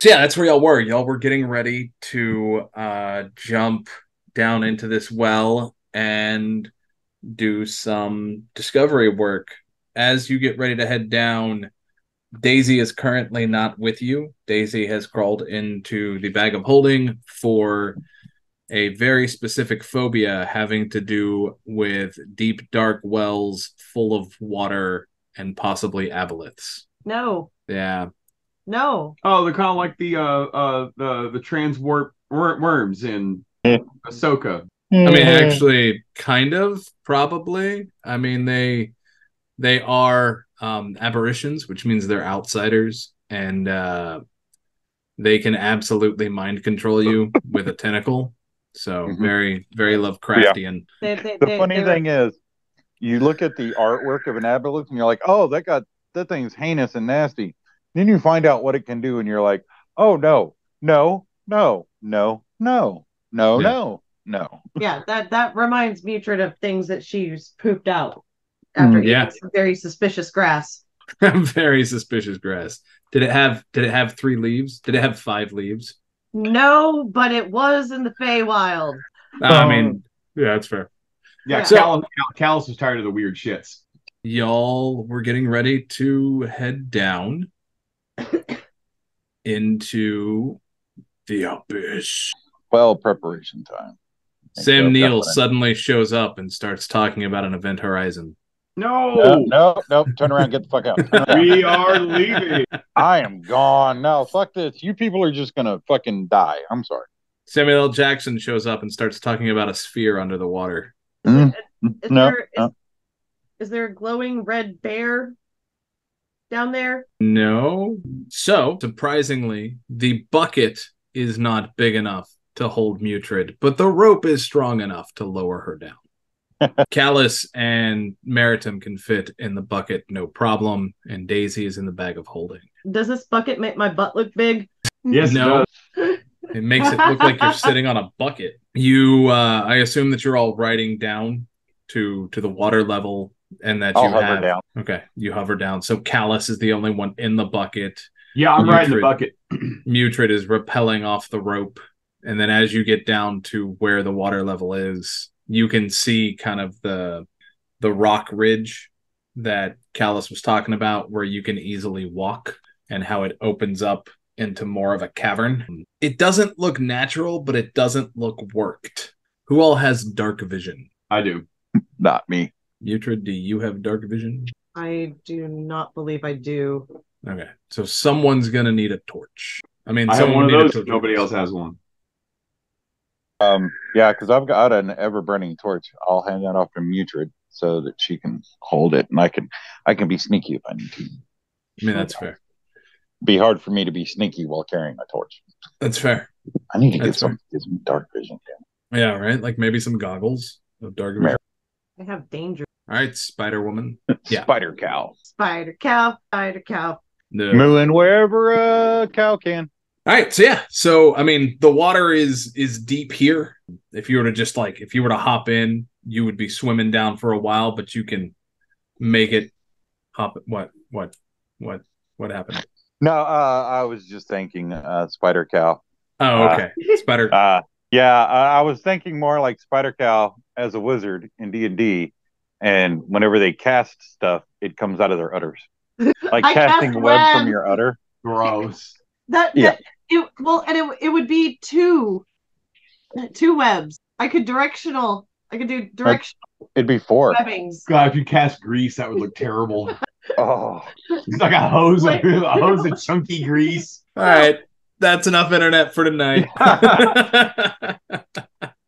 So yeah, that's where y'all were. Y'all were getting ready to uh, jump down into this well and do some discovery work. As you get ready to head down, Daisy is currently not with you. Daisy has crawled into the bag of holding for a very specific phobia having to do with deep, dark wells full of water and possibly aboleths. No, Yeah. No. Oh, they're kind of like the uh uh the the transwarp wor- worms in Ahsoka. I mean, actually, kind of, probably. I mean, they they are um, aberrations, which means they're outsiders, and uh, they can absolutely mind control you with a tentacle. So Mhm. very, very Lovecraftian. They, they, The they- funny they were- thing is, you look at the artwork of an aboleth and you're like, oh, that got that thing's heinous and nasty. Then you find out what it can do, and you're like, oh no, no, no, no, no, no, Yeah. no, no. yeah, that that reminds Mutrid of things that she's pooped out after Mm, eating yeah. some very suspicious grass. very suspicious grass. Did it have? Did it have three leaves? Did it have five leaves? No, but it was in the Feywild. I Um, mean, yeah, that's fair. Yeah, Yeah. So- Callus, Callus is tired of the weird shits. y'all were getting ready to head down into the abyss. Well, preparation time. Sam Okay, Neill definitely. suddenly shows up and starts talking about an event horizon. No, No, no, no, turn around, get the fuck out. We are leaving. I am gone. No, fuck this. You people are just gonna fucking die. I'm sorry. Samuel L. Jackson shows up and starts talking about a sphere under the water. Mm, Is no, there is, no. is there a glowing red bear down there? No. So, surprisingly, the bucket is not big enough to hold Mutrid, but the rope is strong enough to lower her down. Callus and Maritim can fit in the bucket no problem, and Daisy is in the bag of holding. Does this bucket make my butt look big? Yes, No. it does. It makes it look like you're sitting on a bucket. You, uh, I assume that you're all riding down to to the water level, and that I'll you hover have. down. Okay, you hover down. So Callus is the only one in the bucket. Yeah, I'm riding the bucket. Mutrid is rappelling off the rope, and then as you get down to where the water level is, you can see kind of the the rock ridge that Callus was talking about, where you can easily walk, and how it opens up into more of a cavern. It doesn't look natural, but it doesn't look worked. Who all has dark vision? I do. Not me. Mutrid, do you have dark vision? I do not believe I do. Okay, so someone's gonna need a torch. I mean, I have someone one of those. torch. Nobody else has one. Um, yeah, because I've got an ever burning torch. I'll hand that off to Mutrid so that she can hold it, and I can I can be sneaky if I need to. I mean, that's fair. Be hard for me to be sneaky while carrying a torch. That's fair. I need to get That's some get some dark vision. Yeah, right. Like maybe some goggles of dark Mer- vision. I have danger. All right, Spider Woman. Yeah. Spider cow Spider cow, spider cow. No. mooing wherever a cow can. All right, so yeah, so I mean, the water is is deep here. If you were to just like, if you were to hop in, you would be swimming down for a while, but you can make it hop. What? What? What? What happened? No, uh, I was just thinking uh, spider cow. Oh, okay. Spider. Uh, yeah, I, I was thinking more like Spider Cow as a wizard in D and D, and whenever they cast stuff, it comes out of their udders, like casting cast web from your udder. Gross. That, Yeah. it well, and it it would be two two webs. I could directional. I could do directional It'd be four. webbings. God, if you cast grease, that would look terrible. Oh, It's like a hose, of, a hose of chunky grease. All right, that's enough internet for tonight.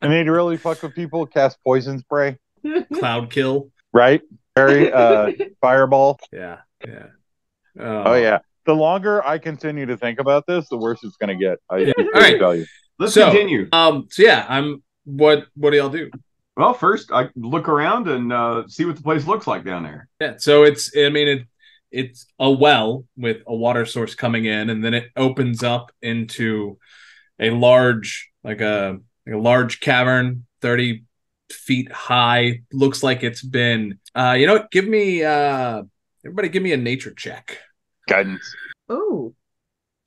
And they'd really fuck with people. Cast poison spray, Cloud kill. right? Very uh, fireball. Yeah, yeah. Oh yeah. The longer I continue to think about this, the worse it's going to get. I Yeah. just All right. tell you. Let's So- continue. Um. So yeah, I'm. What? What do y'all do? Well, first I look around and uh, see what the place looks like down there. Yeah. So it's. I mean, it. It's a well with a water source coming in, and then it opens up into a large, like a, like a large cavern, thirty feet high. Looks like it's been. Uh. You know what? Give me. Uh. Everybody, give me a nature check. Guidance. Ooh,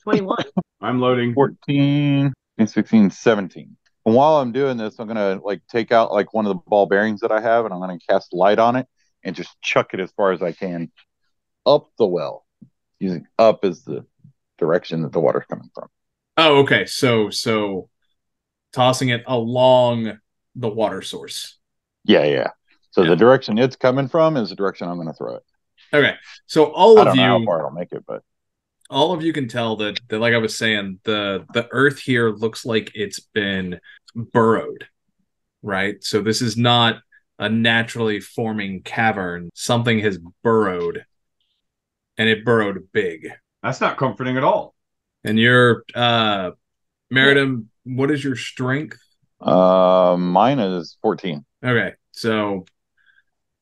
21. I'm loading. 14, 16, 17. And while I'm doing this, I'm gonna like take out like one of the ball bearings that I have, and I'm gonna cast light on it and just chuck it as far as I can up the well, using up as the direction that the water's coming from. Oh, okay. So so tossing it along the water source. Yeah, yeah. So Yeah. the direction it's coming from is the direction I'm gonna throw it. Okay. So all I of don't know how you far it'll make it, but all of you can tell that, that like I was saying, the the earth here looks like it's been burrowed. Right? So this is not a naturally forming cavern. Something has burrowed and it burrowed big. That's not comforting at all. And you're uh Meridum, what is your strength? uh, mine is 14. Okay, so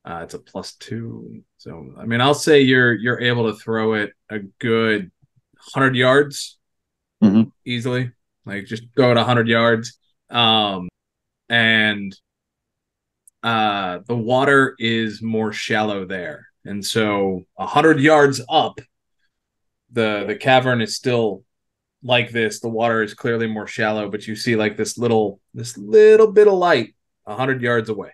uh, it's a plus two. So I mean, I'll say you're you're able to throw it a good hundred yards Mhm. easily. Like just throw it hundred yards, um, and uh, the water is more shallow there, and so a hundred yards up, the the cavern is still like this. The water is clearly more shallow, but you see like this little this little bit of light a hundred yards away.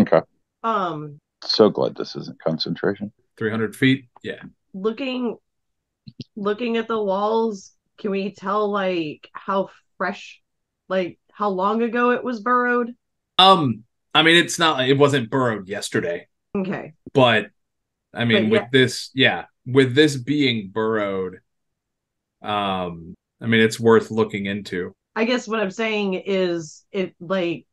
Okay. Um, So glad this isn't concentration. 300 feet. Yeah. looking looking at the walls, can we tell like how fresh, like how long ago it was burrowed? Um, I mean, it's not, it wasn't burrowed yesterday, Okay. but I mean, But with yeah. this, yeah, with this being burrowed, um, I mean, it's worth looking into. I guess what I'm saying is it like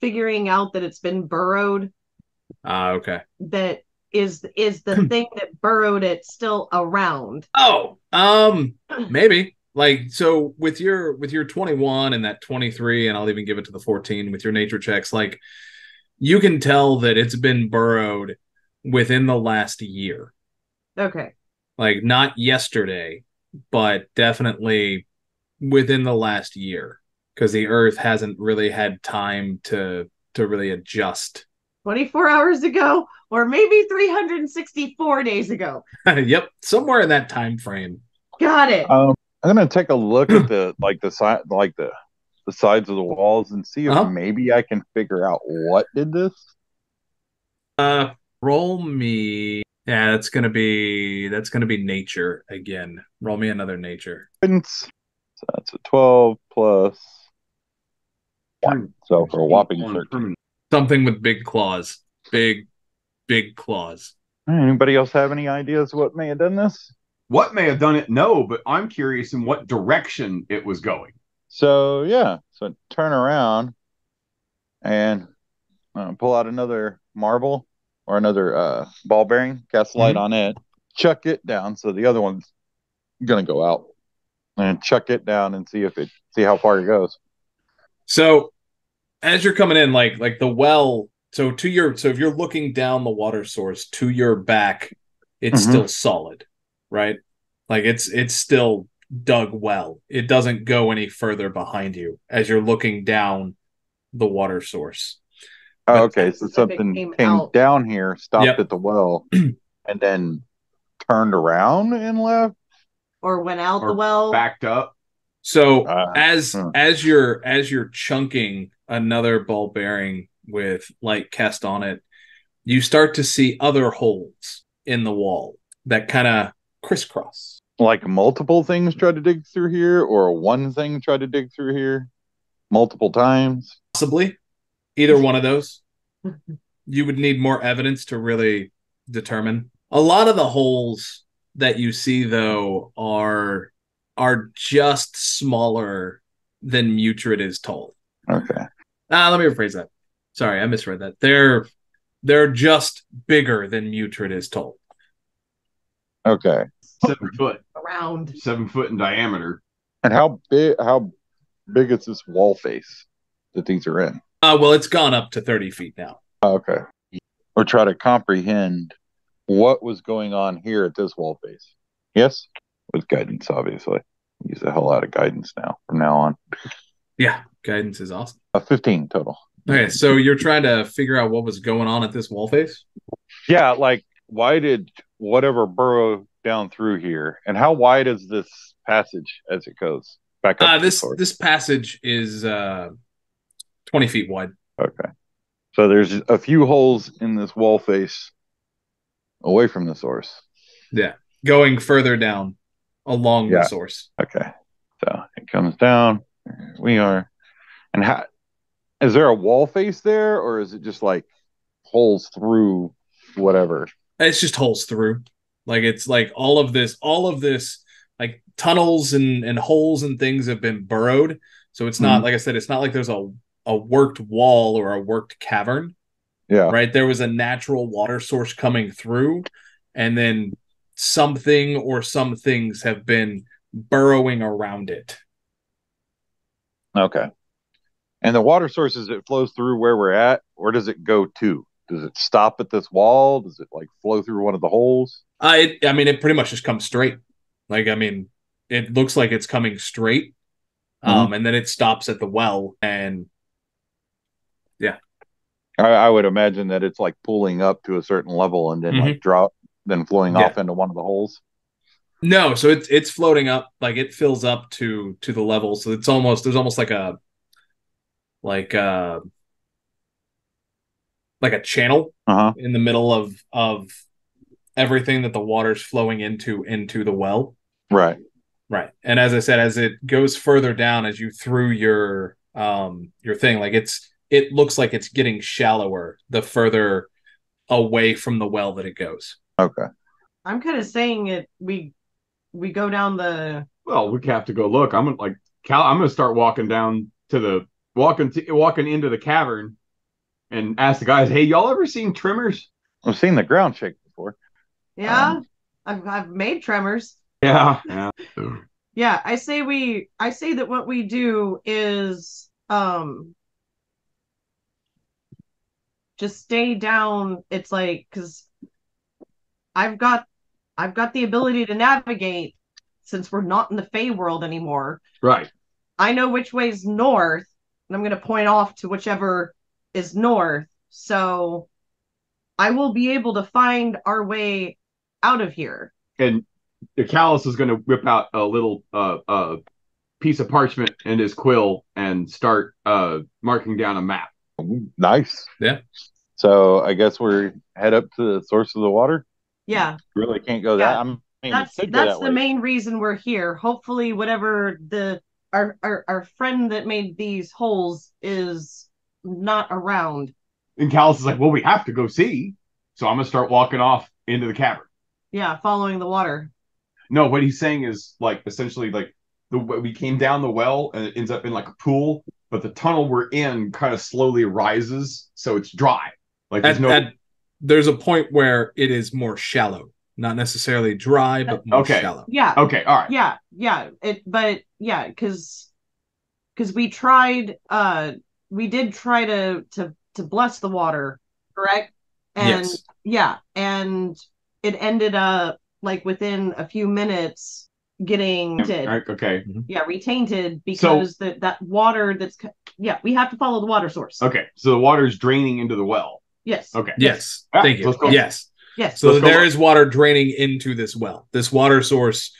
figuring out that it's been burrowed Ah, okay. that is is the thing that burrowed it still around. Oh, um, maybe like so with your with your 21 and that 23, and I'll even give it to the 14 with your nature checks, like you can tell that it's been burrowed within the last year. Okay. Like not yesterday, but definitely within the last year because the earth hasn't really had time to to really adjust. 24 hours ago or maybe 364 days ago. yep, somewhere in that time frame. Got it. Um, I'm gonna take a look at the like the side like the the sides of the walls and see if Uh-huh. maybe I can figure out what did this. Uh roll me yeah, that's gonna be that's gonna be nature again. Roll me another nature. Guidance. So that's a 12 plus one. So for a whopping 13. Something with big claws. Big, big claws. Anybody else have any ideas what may have done this? What may have done it? No, but I'm curious in what direction it was going. So yeah, so turn around and uh, pull out another marble or another uh, ball bearing, cast light on it, chuck it down. So the other one's gonna go out, and chuck it down and see if it see how far it goes. So as you're coming in, like like the well, so to your so if you're looking down the water source to your back, it's Mhm. still solid, right? Like it's it's still dug well. It doesn't go any further behind you as you're looking down the water source. Oh, okay, so something came came, down here, stopped Yep. at the well, and then turned around and left. Or went out Or the well. Backed up. So Ah, as hmm. as you're as you're chunking another ball bearing with light cast on it, you start to see other holes in the wall that kind of crisscross. Like multiple things try to dig through here, or one thing try to dig through here multiple times. Possibly either one of those. You would need more evidence to really determine. A lot of the holes that you see though are are just smaller than Mutrid is tall. Okay. Ah, let me rephrase that. Sorry, I misread that. They're they're just bigger than Mutrid is tall. Okay. Seven foot. around. Seven foot in diameter. And how big? How big is this wall face that these are in? Uh, well, it's gone up to 30 feet now. Okay. Or try to comprehend what was going on here at this wall face. Yes, with guidance, obviously. Use the hell out of guidance now from now on. Yeah, guidance is awesome. Uh, Fifteen total. Okay, so you're trying to figure out what was going on at this wall face? Yeah, like why did whatever burrow down through here, and how wide is this passage as it goes back up? Uh, this this passage is uh, twenty feet wide. Okay. So there's a few holes in this wall face away from the source. Yeah. Going further down along Yeah. the source. Okay. So it comes down. We are. And how is there a wall face there or is it just like holes through whatever? It's just holes through. Like it's like all of this, all of this, like tunnels and and holes and things have been burrowed. So it's not mm-hmm. like I said, it's not like there's a a worked wall or a worked cavern, Yeah. right? There was a natural water source coming through, and then something or some things have been burrowing around it. Okay. And the water source, is it flows through where we're at or does it go to? Does it stop at this wall? Does it like flow through one of the holes? Uh, it, I mean, it pretty much just comes straight. Like, I mean, it looks like it's coming straight, um, and then it stops at the well, and I, I would imagine that it's like pulling up to a certain level and then like drop, then flowing Mm-hmm. Yeah. off into one of the holes. no, so it's it's floating up, like it fills up to to the level, so it's almost there's almost like a like uh like a channel Uh huh. in the middle of of everything that the water's flowing into into the well. Right. Right. And as I said, as it goes further down, as you threw your um your thing, like it's it looks like it's getting shallower the further away from the well that it goes. Okay. I'm kind of saying it. We we go down the. Well, we have to go look. I'm gonna like Cal. I'm gonna start walking down to the walking to, walking into the cavern, and ask the guys, "Hey, y'all ever seen Tremors?" I've seen the ground shake before. Yeah, Um, I've I've made tremors. Yeah, yeah. Yeah, I say we. I say that what we do is um. Just stay down. It's like because I've got I've got the ability to navigate since we're not in the Feywild anymore. Right. I know which way's north, and I'm going to point off to whichever is north. So I will be able to find our way out of here. And the callus is gonna whip out a little uh uh piece of parchment and his quill and start uh marking down a map. Nice. Yeah. So I guess we're head up to the source of the water. Yeah, Really can't go that. I'm, I mean, that's we could go that's that the way. main reason we're here. Hopefully, whatever the our, our our friend that made these holes is not around. And Callus is like, "Well, we have to go see." So I'm gonna start walking off into the cavern. Yeah, following the water. No, what he's saying is like essentially like the way we came down the well and it ends up in like a pool, but the tunnel we're in kind of slowly rises, so it's dry. Like there's At, no at- there's a point where it is more shallow, not necessarily dry, but more Okay. shallow. Yeah, okay, all right. yeah yeah it but yeah because because we tried uh we did try to to to bless the water correct and yes. yeah and it ended up like within a few minutes getting All tainted. okay, yeah retainted because that that water that's yeah we have to follow the water source okay. So the water is draining into the well. yes Okay. Yes. Ah, Thank you. Yes. yes So Let's there look. is water draining into this well. This water source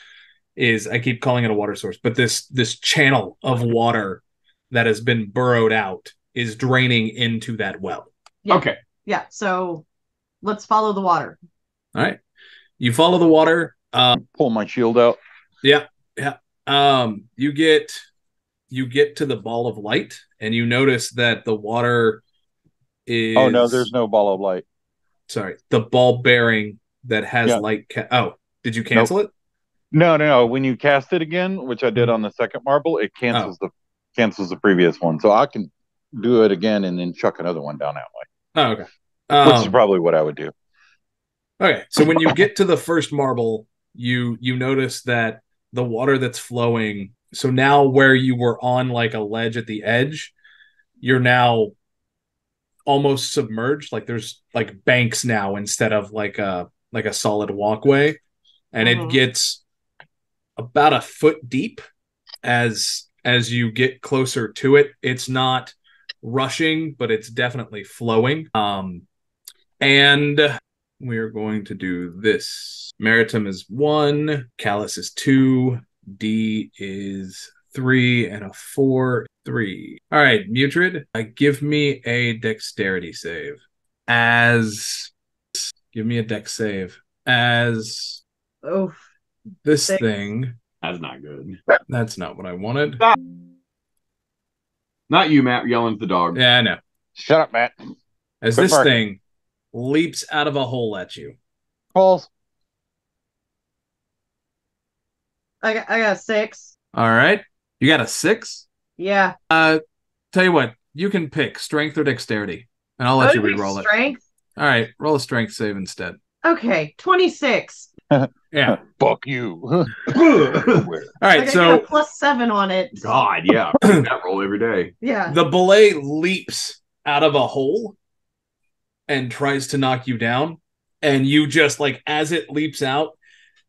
is I keep calling it a water source, but this this channel of water that has been burrowed out is draining into that well. Yeah. Okay. yeah so let's follow the water All right. You follow the water. Um, Pull my shield out. Um, you get you get to the ball of light, and you notice that the water is. Oh no, there's no ball of light. Sorry, the ball bearing that has Yeah. light. Ca- oh, did you cancel it? No, no, no. When you cast it again, which I did on the second marble, it cancels the cancels the previous one. So I can do it again and then chuck another one down that way. Oh, okay. Which is Um, probably what I would do. Okay, so when you get to the first marble, you you notice that the water that's flowing. So now where you were on like a ledge at the edge, you're now almost submerged. Like there's like banks now instead of like a like a solid walkway, and Mhm. it gets about a foot deep as as you get closer to it. It's not rushing, but it's definitely flowing. Um, and we are going to do this. Maritim is one, Callus is two, D is three, and a four, three. All right, Mutrid, uh, give me a dexterity save. As give me a dex save. As Oh, this Six. thing, That's not good. that's not what I wanted. Not you, Matt, yelling at the dog. Yeah, I know. Shut up, Matt. As Quit this barking. thing leaps out of a hole at you. Falls. I got, I got a six. All right. You got a six? Yeah. Uh tell you what, you can pick strength or dexterity. And I'll let you Okay, re-roll it. Strength. All right, roll a strength save instead. Okay, 26. Yeah. Fuck you. All right, Like, right, I got so a plus seven on it. God, yeah. that roll every day. Yeah. the bulette leaps out of a hole and tries to knock you down and you just like as it leaps out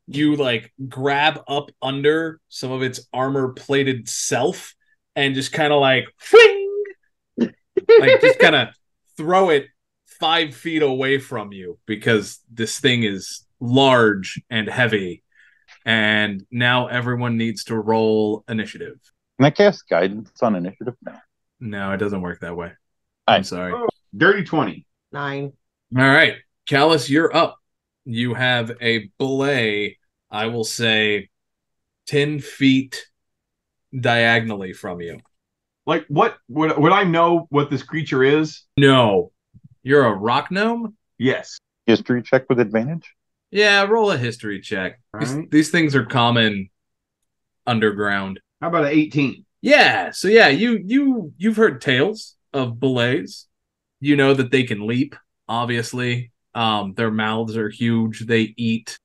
you like grab up under some of its armor plated self and just kind of like fling, like just kind of throw it five feet away from you because this thing is large and heavy and now everyone needs to roll initiative Can I cast guidance on initiative? No. no it doesn't work that way i'm sorry oh, Dirty 20. Nine. All right, Callus, you're up. You have a bulette, I will say, 10 feet diagonally from you. Like, what would, would I know what this creature is? No, you're a rock gnome? Yes. History check with advantage. Yeah, roll a history check. These, Alright. these things are common underground. How about an 18? Yeah, so yeah, you you you've heard tales of bulettes. You know that they can leap, obviously. Um their mouths are huge. They eat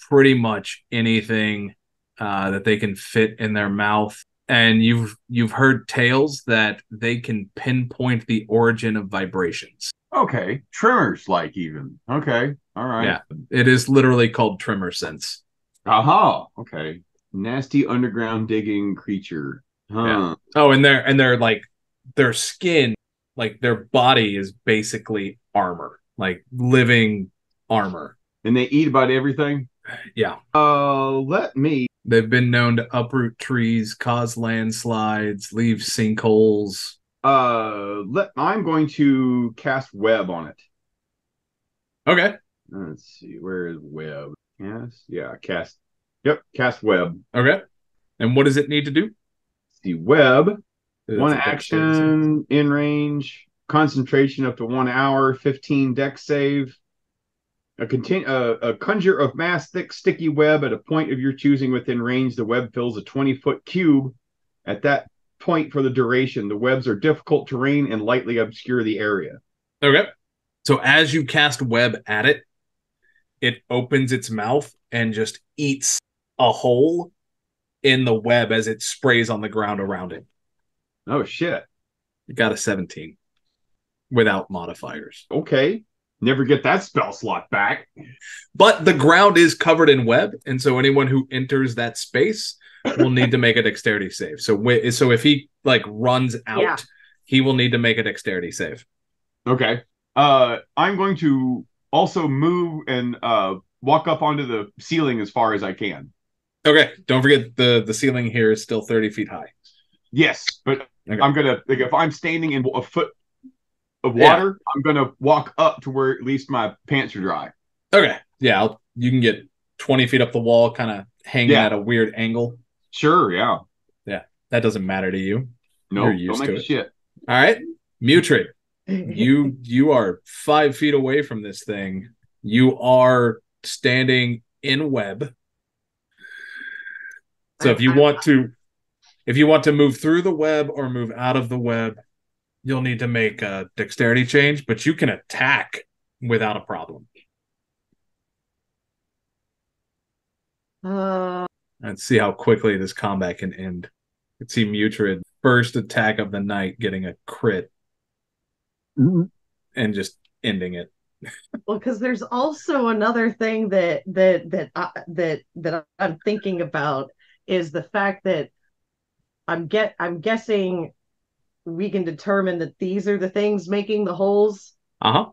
pretty much anything uh that they can fit in their mouth. And you've you've heard tales that they can pinpoint the origin of vibrations. Okay. Trimmers, like, even. Okay. All right. Yeah. It is literally called tremor sense. Aha. Okay. Nasty underground digging creature. Huh. Yeah. Oh, and they're and they're like their skin, like their body is basically armor, like living armor. And they eat about everything? Yeah. Uh, let me. They've been known to uproot trees, cause landslides, leave sinkholes. Uh, let. I'm going to cast web on it. Okay. Let's see. Where is web? Yes. Yeah. Cast. Yep. Cast web. Okay. And what does it need to do? The web. That's one action in range, concentration up to one hour, 15 dex save. A, continu- a, a conjure of mass thick sticky web at a point of your choosing within range. The web fills a 20 foot cube. At that point for the duration, the webs are difficult terrain and lightly obscure the area. Okay. So as you cast web at it, it opens its mouth and just eats a hole in the web as it sprays on the ground around it. Oh shit. You got a 17 without modifiers. Okay. Never get that spell slot back. But the ground is covered in web, and so anyone who enters that space will need to make a dexterity save. So, wi- so if he like runs out, Yeah. he will need to make a dexterity save. Okay. Uh I'm going to also move and uh walk up onto the ceiling as far as I can. Okay, don't forget the the ceiling here is still thirty feet high. Yes, but Okay. I'm gonna like if I'm standing in a foot of Yeah. water, I'm gonna walk up to where at least my pants are dry. Okay, yeah, I'll, you can get twenty feet up the wall, kind of hanging Yeah. at a weird angle. Sure, yeah. Yeah. That doesn't matter to you. No, You're don't used make to a it. shit. All right, Mutri, you you are five feet away from this thing. You are standing in web. So if you want to if you want to move through the web or move out of the web, you'll need to make a dexterity change, but you can attack without a problem. Uh, And see how quickly this combat can end. You can see Mutrid first attack of the night getting a crit and just ending it. well, because there's also another thing that that that I, that that I'm thinking about is the fact that I'm get I'm guessing we can determine that these are the things making the holes. Uh-huh.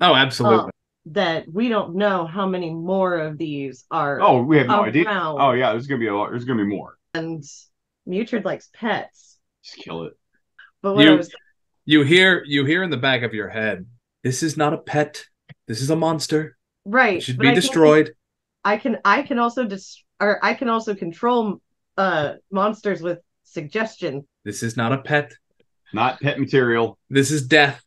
Oh, absolutely. that we don't know how many more of these are. Oh, we have no idea. Oh yeah, there's gonna be a lot. There's gonna be more. and Mutrid likes pets. Just kill it. But what I You- was You hear you hear in the back of your head, this is not a pet. This is a monster. right It should but be I can't- destroyed. I can I can also dis or I can also control uh monsters with suggestion. This is not a pet. Not pet material. This is death.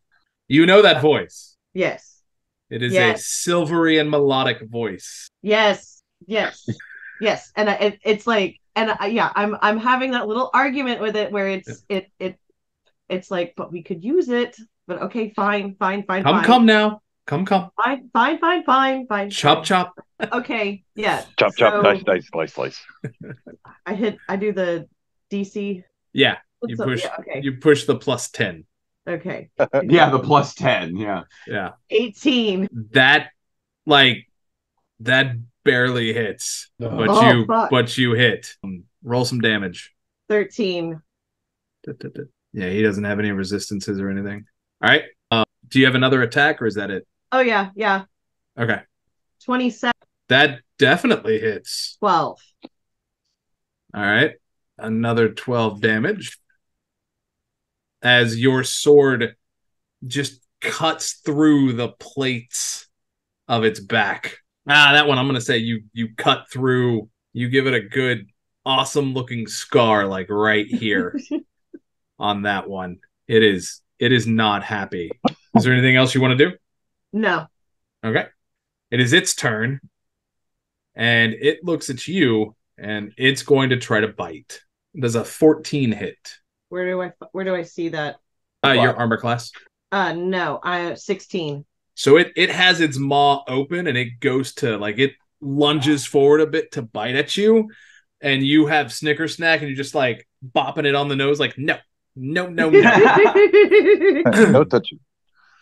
You know that voice. Yes. It is a silvery and melodic voice. Yes. Yes. yes. And I- it, it's like and I, yeah, I'm I'm having that little argument with it where it's it it it's like but we could use it. But okay, fine, fine, fine, Come, fine. come now. Come, come. Fine, fine, fine, fine, fine. Chop, chop. Okay, yeah. Chop, chop, So- dice, dice, slice, slice. I hit I do the DC. Yeah, you So- push. yeah, okay. You push the plus ten. Okay. Yeah, the plus ten. Yeah. Yeah, 18. that like that barely hits, but Oh, you fuck. but you hit. Um, roll some damage. 13. Yeah, he doesn't have any resistances or anything. All right. Uh, do you have another attack or is that it? Oh yeah, yeah. Okay, 27 that definitely hits. 12. All right. Another 12 damage. As your sword just cuts through the plates of its back. Ah, that one I'm going to say you you cut through. You give it a good awesome looking scar like right here on that one. It is it is not happy. Is there anything else you want to do? no. Okay. It is its turn. And it looks at you and it's going to try to bite. Does a 14 hit. Where do I where do I see that? Uh, your armor class. Uh no, I 16. So it it has its maw open and it goes to like it lunges forward a bit to bite at you. And you have Snicker Snack and you're just like bopping it on the nose, like, no, no, no, no, no touching.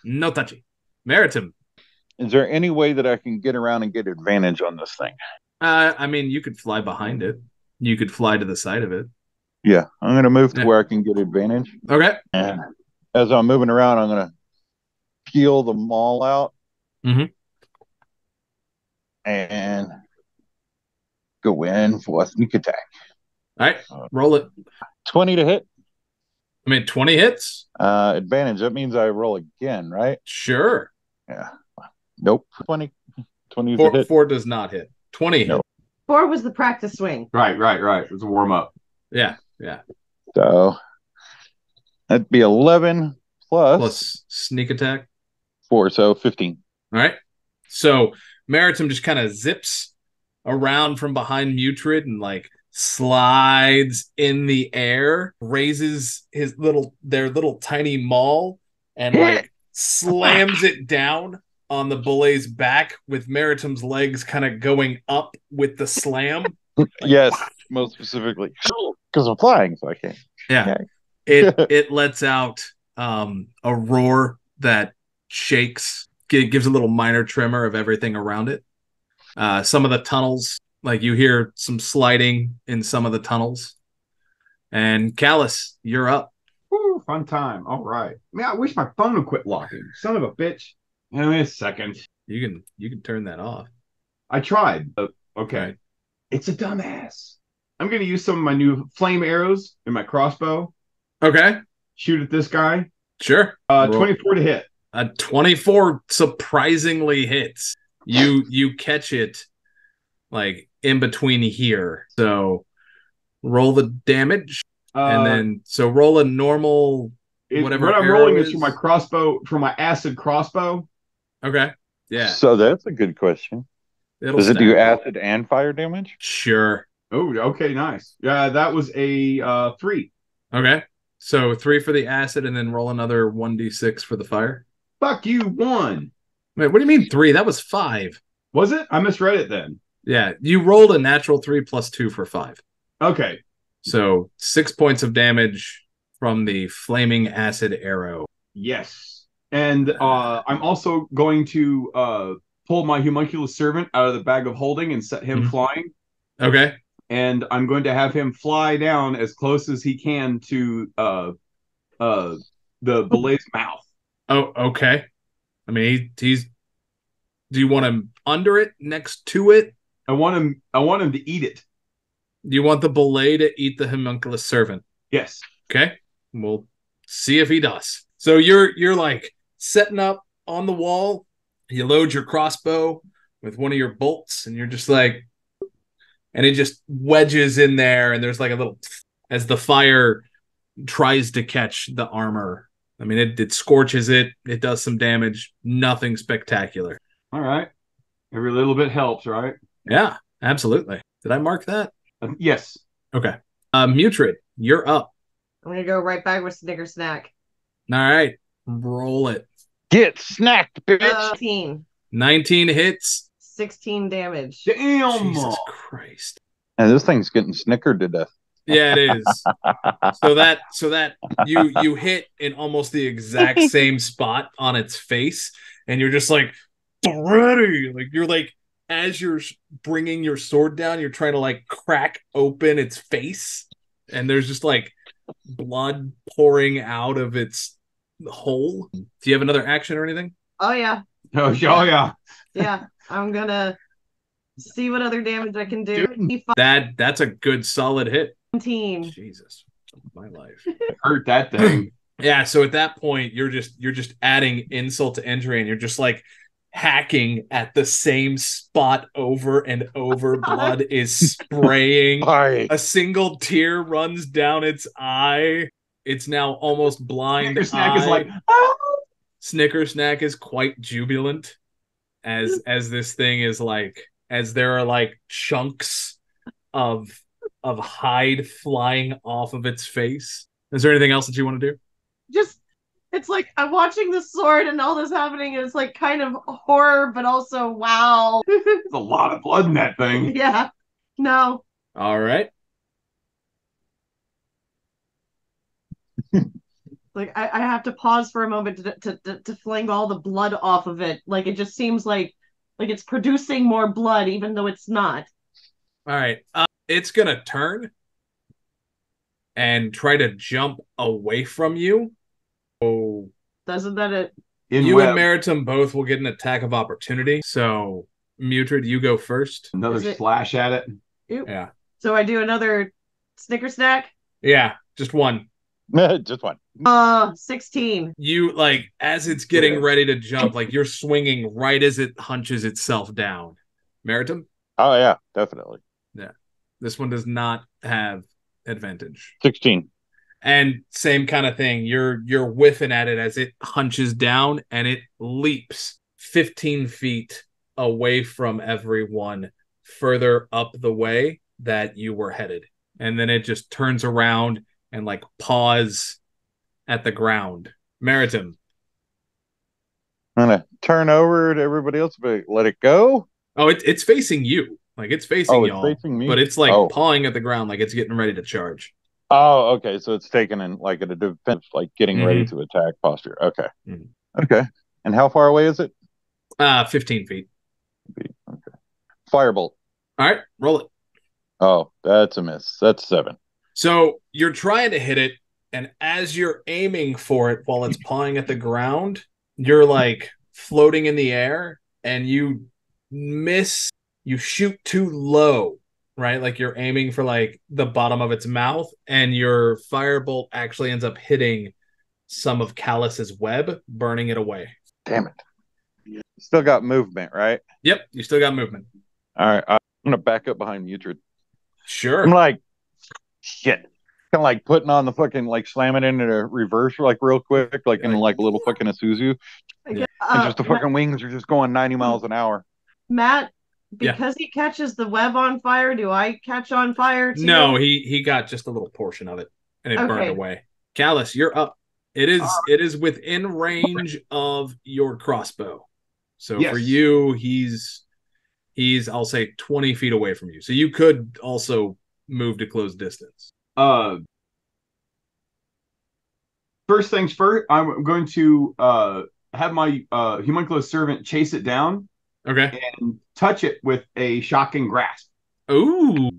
no touchy. Maritim. Is there any way that I can get around and get advantage on this thing? Uh, I mean, you could fly behind it. You could fly to the side of it. Yeah, I'm going to move to where I can get advantage. Okay. And as I'm moving around, I'm going to peel the maul out Mhm. and go in for a sneak attack. All right. Roll it. 20 to hit. I mean, 20 hits? Uh, advantage. That means I roll again, right? Sure. Yeah. Nope. 20. 20 Four, hit. four does not hit. 20 No. hit. 4 was the practice swing. Right. Right. Right. It was a warm up. Yeah. Yeah. So that'd be 11 plus, Plus sneak attack. 4. So 15. All right. So Maritim just kind of zips around from behind Mutrid and like slides in the air, raises his little their little tiny maul and like slams it down on the bulette's back with Maritim's legs kind of going up with the slam. yes, most specifically. Because I'm flying, so I can't. Yeah. It it lets out um a roar that shakes gi- gives a little minor tremor of everything around it. Uh some of the tunnels like you hear some sliding in some of the tunnels. And Callus, you're up. Woo, fun time. All right. Man, I wish my phone would quit locking. Son of a bitch. Give me a second. You can you can turn that off. I tried. Okay. Right. It's a dumbass. I'm going to use some of my new flame arrows in my crossbow. Okay. Shoot at this guy. Sure. Uh, Roll. 24 to hit. A 24 surprisingly hits. You you catch it like in between here. So roll the damage Uh, and then so roll a normal it- whatever what I'm arrow rolling is is- from my crossbow, from my acid crossbow. Okay. Yeah. So that's a good question. It'll Does it do acid and fire damage? Sure. Oh, okay, nice. Yeah, that was a uh, three. Okay. So three for the acid and then roll another 1d6 for the fire. Fuck you, one. Wait, what do you mean three? That was five. Was it? I misread it then. Yeah. You rolled a natural three plus two for five. Okay. So six points of damage from the flaming acid arrow. Yes. And uh, I'm also going to uh, pull my homunculus servant out of the bag of holding and set him Mhm. flying. Okay. And I'm going to have him fly down as close as he can to uh, uh, the bulette's mouth. Oh, okay. I mean, he, he's Do you want him under it, next to it? I want him. I want him to eat it. Do you want the belay to eat the homunculus servant? Yes. Okay, we'll see if he does. So you're you're like setting up on the wall. You load your crossbow with one of your bolts, and you're just like, and it just wedges in there, and there's like a little as the fire tries to catch the armor. I mean, it, it scorches it. It does some damage. Nothing spectacular. All right. Every little bit helps, right? Yeah, absolutely. Did I mark that? Uh, yes. Okay. Uh, Mutrid, you're up. I'm gonna go right back with Snicker Snack. All right, roll it. Get snacked, bitch. Uh, 19. 19 hits. 16 damage. Damn. Jesus Christ. and this thing's getting snickered to death. Yeah, it is. so that so that you you hit in almost the exact same spot on its face, and you're just like ready. Like you're like as you're bringing your sword down, you're trying to like crack open its face, and there's just like blood pouring out of its hole. Do you have another action or anything? Oh yeah. Oh, oh yeah. Yeah. I'm gonna see what other damage I can do. That that's a good solid hit. 17. Jesus, my life. Hurt that thing. Yeah, so at that point you're just you're just adding insult to injury and you're just like hacking at the same spot over and over. Blood is spraying. Hi. A single tear runs down its eye. It's now almost blind. Snicker snack is like, oh! Snicker Snack is quite jubilant as as this thing is like as there are like chunks of of hide flying off of its face. Is there anything else that you want to do? Just it's like I'm watching the sword and all this happening, and it's like kind of horror, but also wow. There's a lot of blood in that thing. yeah. No. All right. Like I, I have to pause for a moment to, to to to fling all the blood off of it. Like it just seems like like it's producing more blood, even though it's not. All right. Uh, it's going to turn and try to jump away from you. Oh, Doesn't that it? In you web. and Meritum both will get an attack of opportunity. So, Mutrid, you go first. Another it- slash at it. Yeah. So I do another Snicker snack. Yeah, just one. Just one. Uh, sixteen. You like as it's getting Yeah. ready to jump, like you're swinging right as it hunches itself down. Meritum, Oh yeah, definitely. Yeah. This one does not have advantage. Sixteen. And same kind of thing. You're you're whiffing at it as it hunches down and it leaps 15 feet away from everyone further up the way that you were headed. And then it just turns around and like paws at the ground. Meritum. I'm gonna turn over to everybody else, but let it go. Oh, it, it's facing you. Like it's facing Oh, it's y'all. facing me. But it's like Oh. pawing at the ground like it's getting ready to charge. Oh, okay. So it's taken in like in a defense, like getting ready Mm-hmm. to attack posture. Okay. Mhm. Okay. And how far away is it? Uh 15 feet. Okay. Firebolt. All right, roll it. Oh, that's a miss. That's seven. So you're trying to hit it, and as you're aiming for it while it's pawing at the ground, you're like floating in the air and you miss, you shoot too low, right? Like you're aiming for like the bottom of its mouth, and your firebolt actually ends up hitting some of Callus's web, burning it away. Damn it. Still got movement, right? Yep, you still got movement. All right. I'm gonna back up behind Mutrid. Sure. I'm like, shit. Kind of like putting on the fucking like slamming into a reverse like real quick, like in like a little fucking Isuzu. Yeah. And Uh, just the fucking wings are just going 90 miles an hour. Matt, Yeah. because he catches the web on fire, do I catch on fire too? No, he he got just a little portion of it, and it burned away. Callus, you're up. It is it is within range of your crossbow. So Yes. for you, he's he's I'll say twenty feet away from you. So you could also move to close distance. Uh, first things first, I'm going to uh, have my uh, homunculus servant chase it down Okay. and touch it with a shocking grasp. Ooh,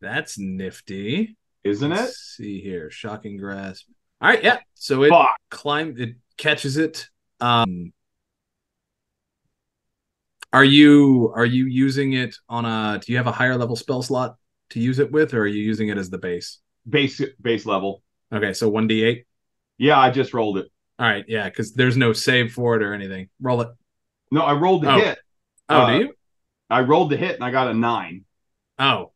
that's nifty. Isn't it? Let's see here, shocking grasp. All right, yeah. So it Fuck. climb it catches it. Um, Are you are you using it on a? Do you have a higher level spell slot to use it with, or are you using it as the base? Base base level. Okay, so one d eight. Yeah, I just rolled it. All right, yeah, because there's no save for it or anything. Roll it. No, I rolled the Oh. hit. Oh, Uh, do you? I rolled the hit and I got a nine. Oh,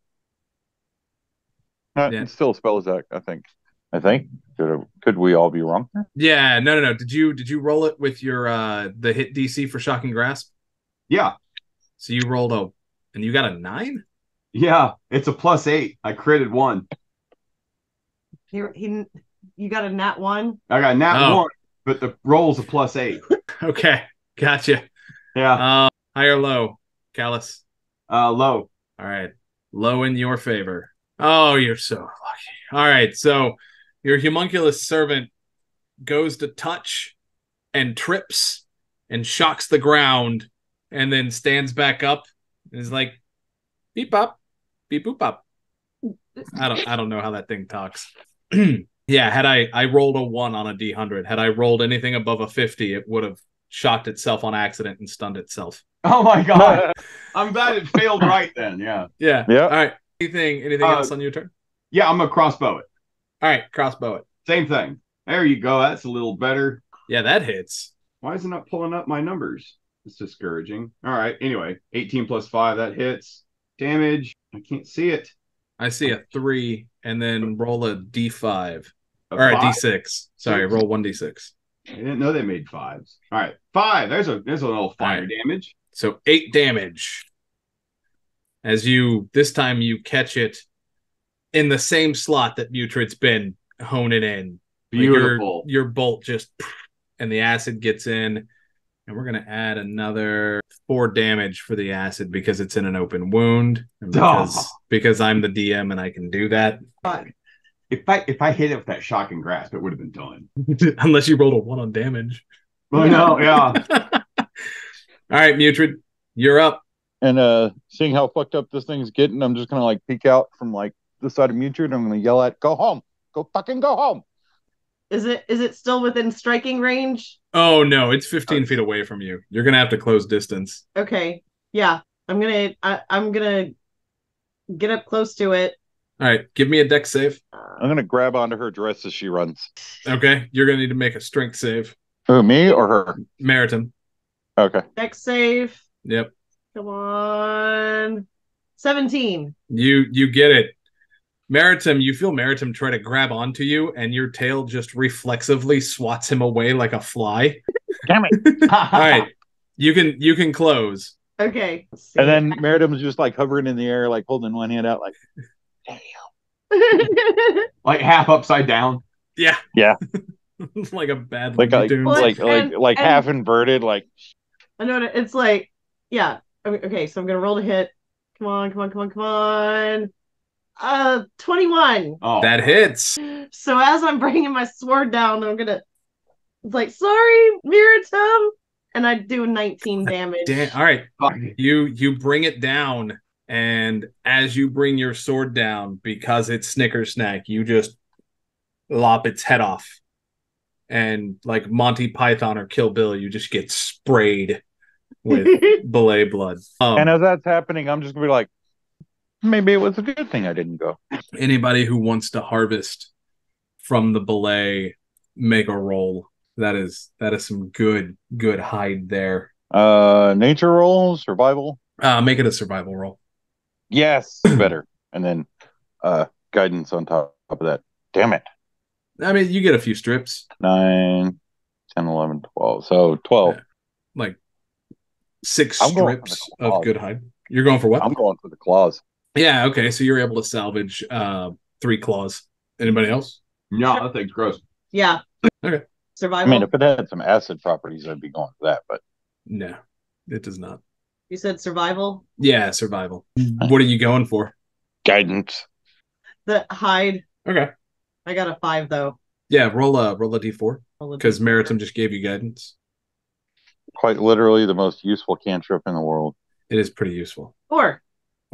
Uh, Yeah. It's still a spell attack, I think. I think. Could, could we all be wrong? yeah. No, no, no. Did you did you roll it with your uh the hit DC for shocking grasp? Yeah, So you rolled a and you got a nine. yeah. It's a plus eight. I created one. He, he, you got a nat one. I got nat Oh. one, but the roll's a plus eight. Okay, gotcha. Yeah. Uh, high or low, Callus. Uh, low. All right. Low in your favor. Oh, you're so lucky. All right. So your homunculus servant goes to touch and trips and shocks the ground and then stands back up and is like beep bop, beep boop bop. I don't I don't know how that thing talks. yeah, had I I rolled a one on a D hundred. Had I rolled anything above a fifty, it would have shocked itself on accident and stunned itself. Oh my god. I'm glad it failed right then. Yeah. Yeah. Yeah. All right. Anything anything Uh, else on your turn? Yeah, I'm gonna crossbow it. All right, crossbow it. Same thing. There you go. That's a little better. Yeah, that hits. Why is it not pulling up my numbers? It's discouraging. All right. Anyway, 18 plus five, that hits. Damage. I can't see it. I see a three, and then roll a d5 A or five? d6. Sorry, Six. roll one d6. I didn't know they made fives. All right. Five. There's a there's a little fire right. damage. So eight damage. As you this time you catch it in the same slot that Mutrid's been honing in. Like, your- Beautiful. your, bolt just and the acid gets in. And we're gonna add another four damage for the acid because it's in an open wound. And because Oh. because I'm the DM and I can do that. But If I if I hit it with that shocking grasp, it would have been done. Unless you rolled a one on damage. Oh no, yeah. All right, Mutrid, you're up. And uh seeing how fucked up this thing's getting, I'm just gonna like peek out from like the side of Mutrid. I'm gonna yell at, "Go home! Go fucking go home!" Is it is it still within striking range? Oh no, it's 15 feet away from you. You're gonna have to close distance. Okay. Yeah. I'm gonna I, I'm gonna get up close to it. All right, give me a dex save. I'm gonna grab onto her dress as she runs. Okay, you're gonna need to make a strength save. Who, me or her? Meritum. Okay. Dex save. Yep. Come on. 17. You you get it. Meritum, you feel Meritum try to grab onto you, and your tail just reflexively swats him away like a fly. Damn it! All right, you can you can close. Okay. see. And then Meritum's just like hovering in the air, like holding one hand out, like, like half upside down. Yeah. Yeah. like a bad like, like, Well, like, like, and- like and- half inverted, like. I know what it- it's like. Yeah. Okay, okay, so I'm gonna roll to hit. Come on, come on, come on, come on. Uh 21. Oh, that hits. So as I'm bringing my sword down, I'm gonna it's like, sorry, Miritam. And I do 19 damage. Damn. All right, you you bring it down, and as you bring your sword down, because it's Snicker Snack, you just lop its head off, and like Monty Python or Kill Bill, you just get sprayed with bulette blood. Um, And as that's happening, I'm just gonna be like, maybe it was a good thing I didn't go. anybody who wants to harvest from the bulette, make a roll. That is that is some good good hide there. Uh, nature roll, survival. Uh, make it a survival roll. Yes, better. And then, uh, guidance on top of that. Damn it. I mean, you get a few strips, 9, 10, 11, 12. So 12. like six I'm strips of good hide. You're going for what? I'm going for the claws. Yeah, okay. So you're able to salvage uh three claws. Anybody else? No, that thing's gross. yeah. Okay. Survival. I mean, if it had some acid properties, I'd be going for that. But No, it does not. you said survival. Yeah, survival. What are you going for? guidance. The hide. Okay. I got a five though. Yeah, roll a roll a d4 because d4. Meritum just gave you guidance. Quite literally the most useful cantrip in the world. It is pretty useful. Four.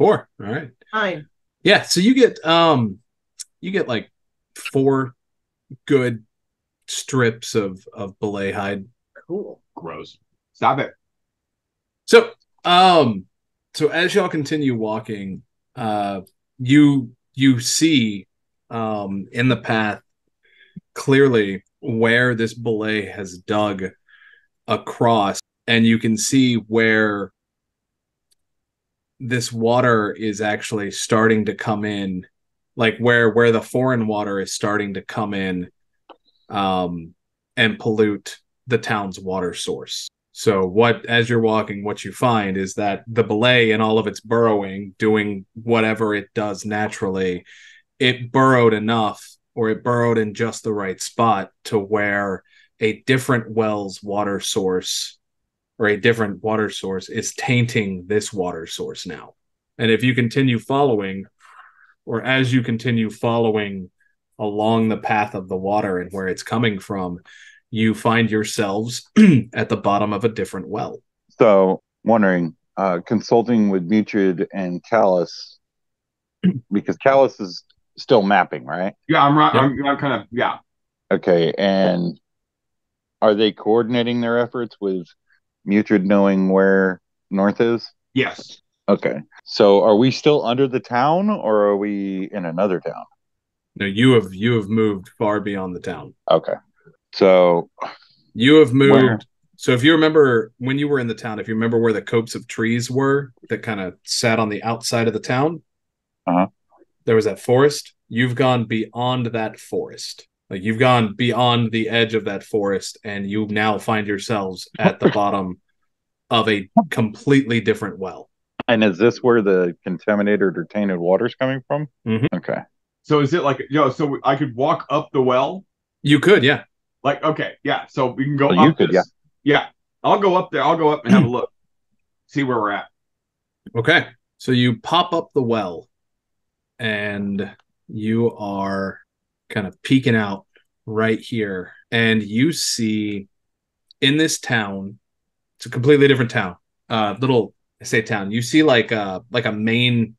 Four. All right. Nine. Yeah, so you get um you get like four good strips of of bulette hide. Cool. Gross. Stop it. So Um. So as y'all continue walking, uh, you you see, um, in the path clearly where this bulette has dug across, and you can see where this water is actually starting to come in, like where where the foreign water is starting to come in, um, and pollute the town's water source. So what as you're walking, what you find is that the bulette and all of its burrowing, doing whatever it does naturally, it burrowed enough or it burrowed in just the right spot to where a different well's water source or a different water source is tainting this water source now. And if you continue following, or as you continue following along the path of the water and where it's coming from, you find yourselves at the bottom of a different well. So, wondering, uh, consulting with Mutrid and Callus, because Callus is still mapping, right? Yeah, I'm right. Yep. I'm, I'm kind of yeah. Okay, and are they coordinating their efforts with Mutrid knowing where north is? Yes. Okay, so are we still under the town, or are we in another town? No, you have you have moved far beyond the town. Okay, so You have moved. Where? So if you remember when you were in the town, if you remember where the copes of trees were that kind of sat on the outside of the town, Uh-huh. there was that forest. You've gone beyond that forest. Like you've gone beyond the edge of that forest, and you now find yourselves at the bottom of a completely different well. and is this where the contaminated or tainted water is coming from? Mhm. Okay, So is it like you know? So I could walk up the well. You could, yeah. Like okay, yeah. So we can go. So up you could, this. yeah. I'll go up there. I'll go up and have a look. See where we're at. Okay. So you pop up the well and you are kind of peeking out right here. And you see in this town, it's a completely different town. Uh little I say town. You see like uh like a main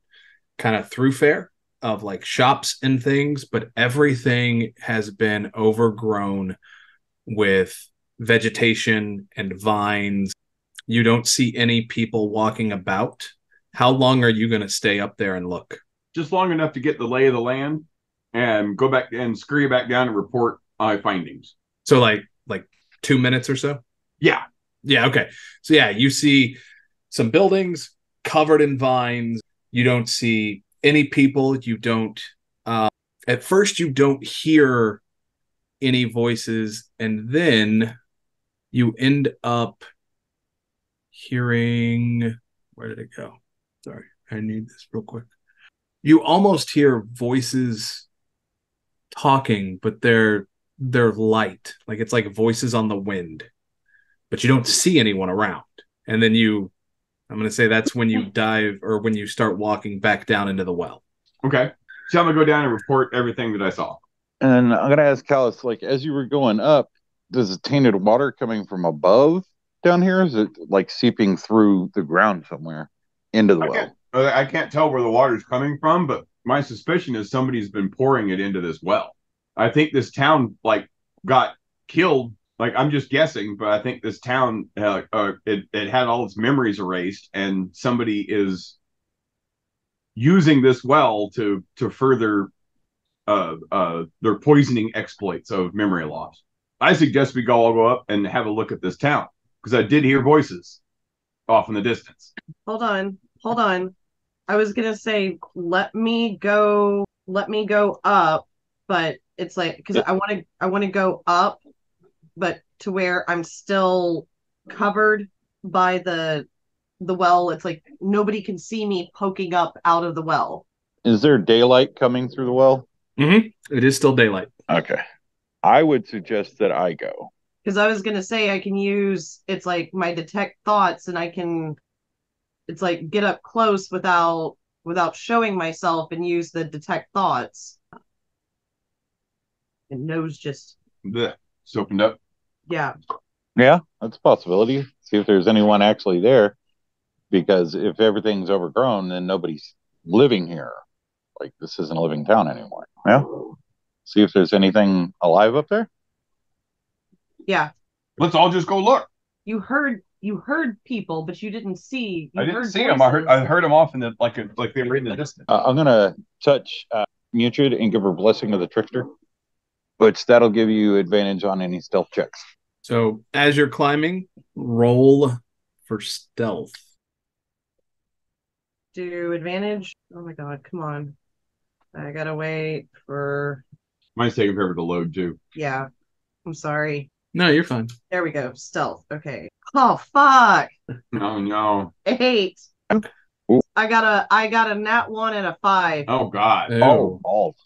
kind of thoroughfare of like shops and things, but everything has been overgrown with vegetation and vines. You don't see any people walking about. How long are you going to stay up there and look? Just long enough to get the lay of the land and go back and scurry back down and report my findings. So like like 2 minutes or so? Yeah. Yeah, okay. So yeah, you see some buildings covered in vines. You don't see any people. You don't uh at first you don't hear any voices and then you end up hearing where did it go? Sorry, I need this real quick. You almost hear voices talking, but they're they're light. Like it's like voices on the wind. But you don't see anyone around. And then you I'm gonna say that's when you dive or when you start walking back down into the well. Okay. So I'm gonna go down and report everything that I saw. and I'm gonna ask Callus, like, as you were going up, does the tainted water coming from above down here? Is it like seeping through the ground somewhere into the I well? can't, I can't tell where the water's coming from, but my suspicion is somebody's been pouring it into this well. I think this town like got killed. Like I'm just guessing, but I think this town uh, uh, it it had all its memories erased, and somebody is using this well to to further uh, uh, their poisoning exploits of memory loss. I suggest we go all go up and have a look at this town because I did hear voices off in the distance. Hold on. Hold on. I was gonna say let me go let me go up, but it's like because I want to I want to go up, but to where I'm still covered by the the well. It's like nobody can see me poking up out of the well. Is there daylight coming through the well? Mm-hmm. It is still daylight. Okay. I would suggest that I go. Because I was gonna say I can use it's like my detect thoughts and I can it's like get up close without without showing myself and use the detect thoughts. And nose just The just opened up. yeah. Yeah, that's a possibility. See if there's anyone actually there. Because if everything's overgrown, then nobody's living here. Like this isn't a living town anymore. Yeah. See if there's anything alive up there. Yeah. Let's all just go look. You heard you heard people, but you didn't see. You I didn't heard see them. I heard I heard them off in the like a, like they were in the distance. Uh, I'm gonna touch uh, Mutrid and give her blessing of the trickster, which that'll give you advantage on any stealth checks. So as you're climbing, roll for stealth. Do advantage. Oh my god, come on. I gotta wait for. Mine's taking forever to load too. Yeah, I'm sorry. No, you're fine. There we go. Stealth. Okay. Oh fuck. No, no. Eight. Ooh. I got a I got a nat one and a five. Oh God. Ew. Oh, balls.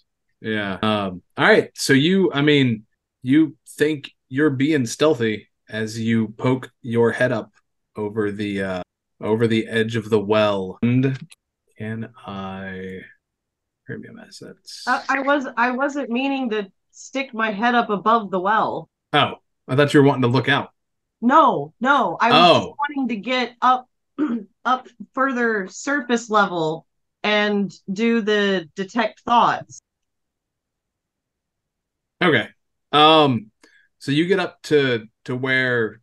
Yeah. Um, all right. So you, I mean, you think you're being stealthy as you poke your head up over the uh over the edge of the well. And can I premium assets? I, I was I wasn't meaning to stick my head up above the well. oh, I thought you were wanting to look out. No, no. I was Oh. wanting to get up up further surface level and do the detect thoughts. Okay. Um so you get up to to where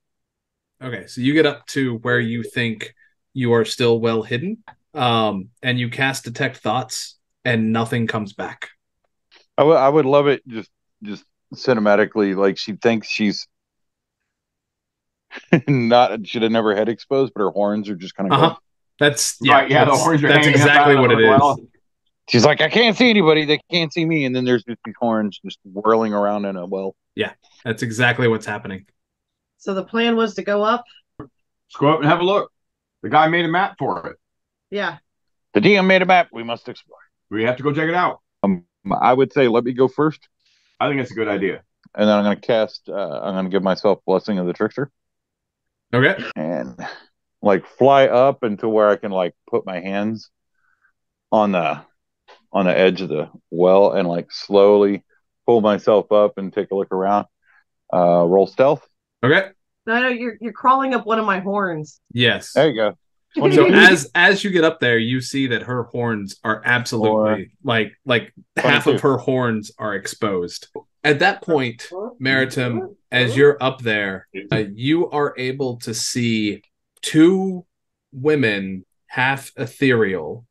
Okay, so you get up to where you think you are still well hidden. Um and you cast detect thoughts and nothing comes back. I would I would love it just just cinematically like she thinks she's not should have never had exposed, but her horns are just kind of Uh-huh. That's yeah, Right, yeah, the that's, horns are that's hanging up exactly out what of it the is. well. She's like, I can't see anybody. They can't see me. And then there's just these horns just whirling around in a well. Yeah, that's exactly what's happening. So the plan was to go up. Let's go up and have a look. The guy made a map for it. Yeah. The DM made a map. We must explore. We have to go check it out. Um, I would say let me go first, I think it's a good idea. and then I'm going to cast. Uh, I'm going to give myself blessing of the trickster Okay. and like fly up into where I can like put my hands on the on the edge of the well and like slowly pull myself up and take a look around. Uh, roll stealth. Okay. No, no, you're you're crawling up one of my horns. Yes. There you go. So as as you get up there, you see that her horns are absolutely like like half of her horns are exposed. At that point, Maritim, as you're up there, uh, you are able to see two women, half ethereal,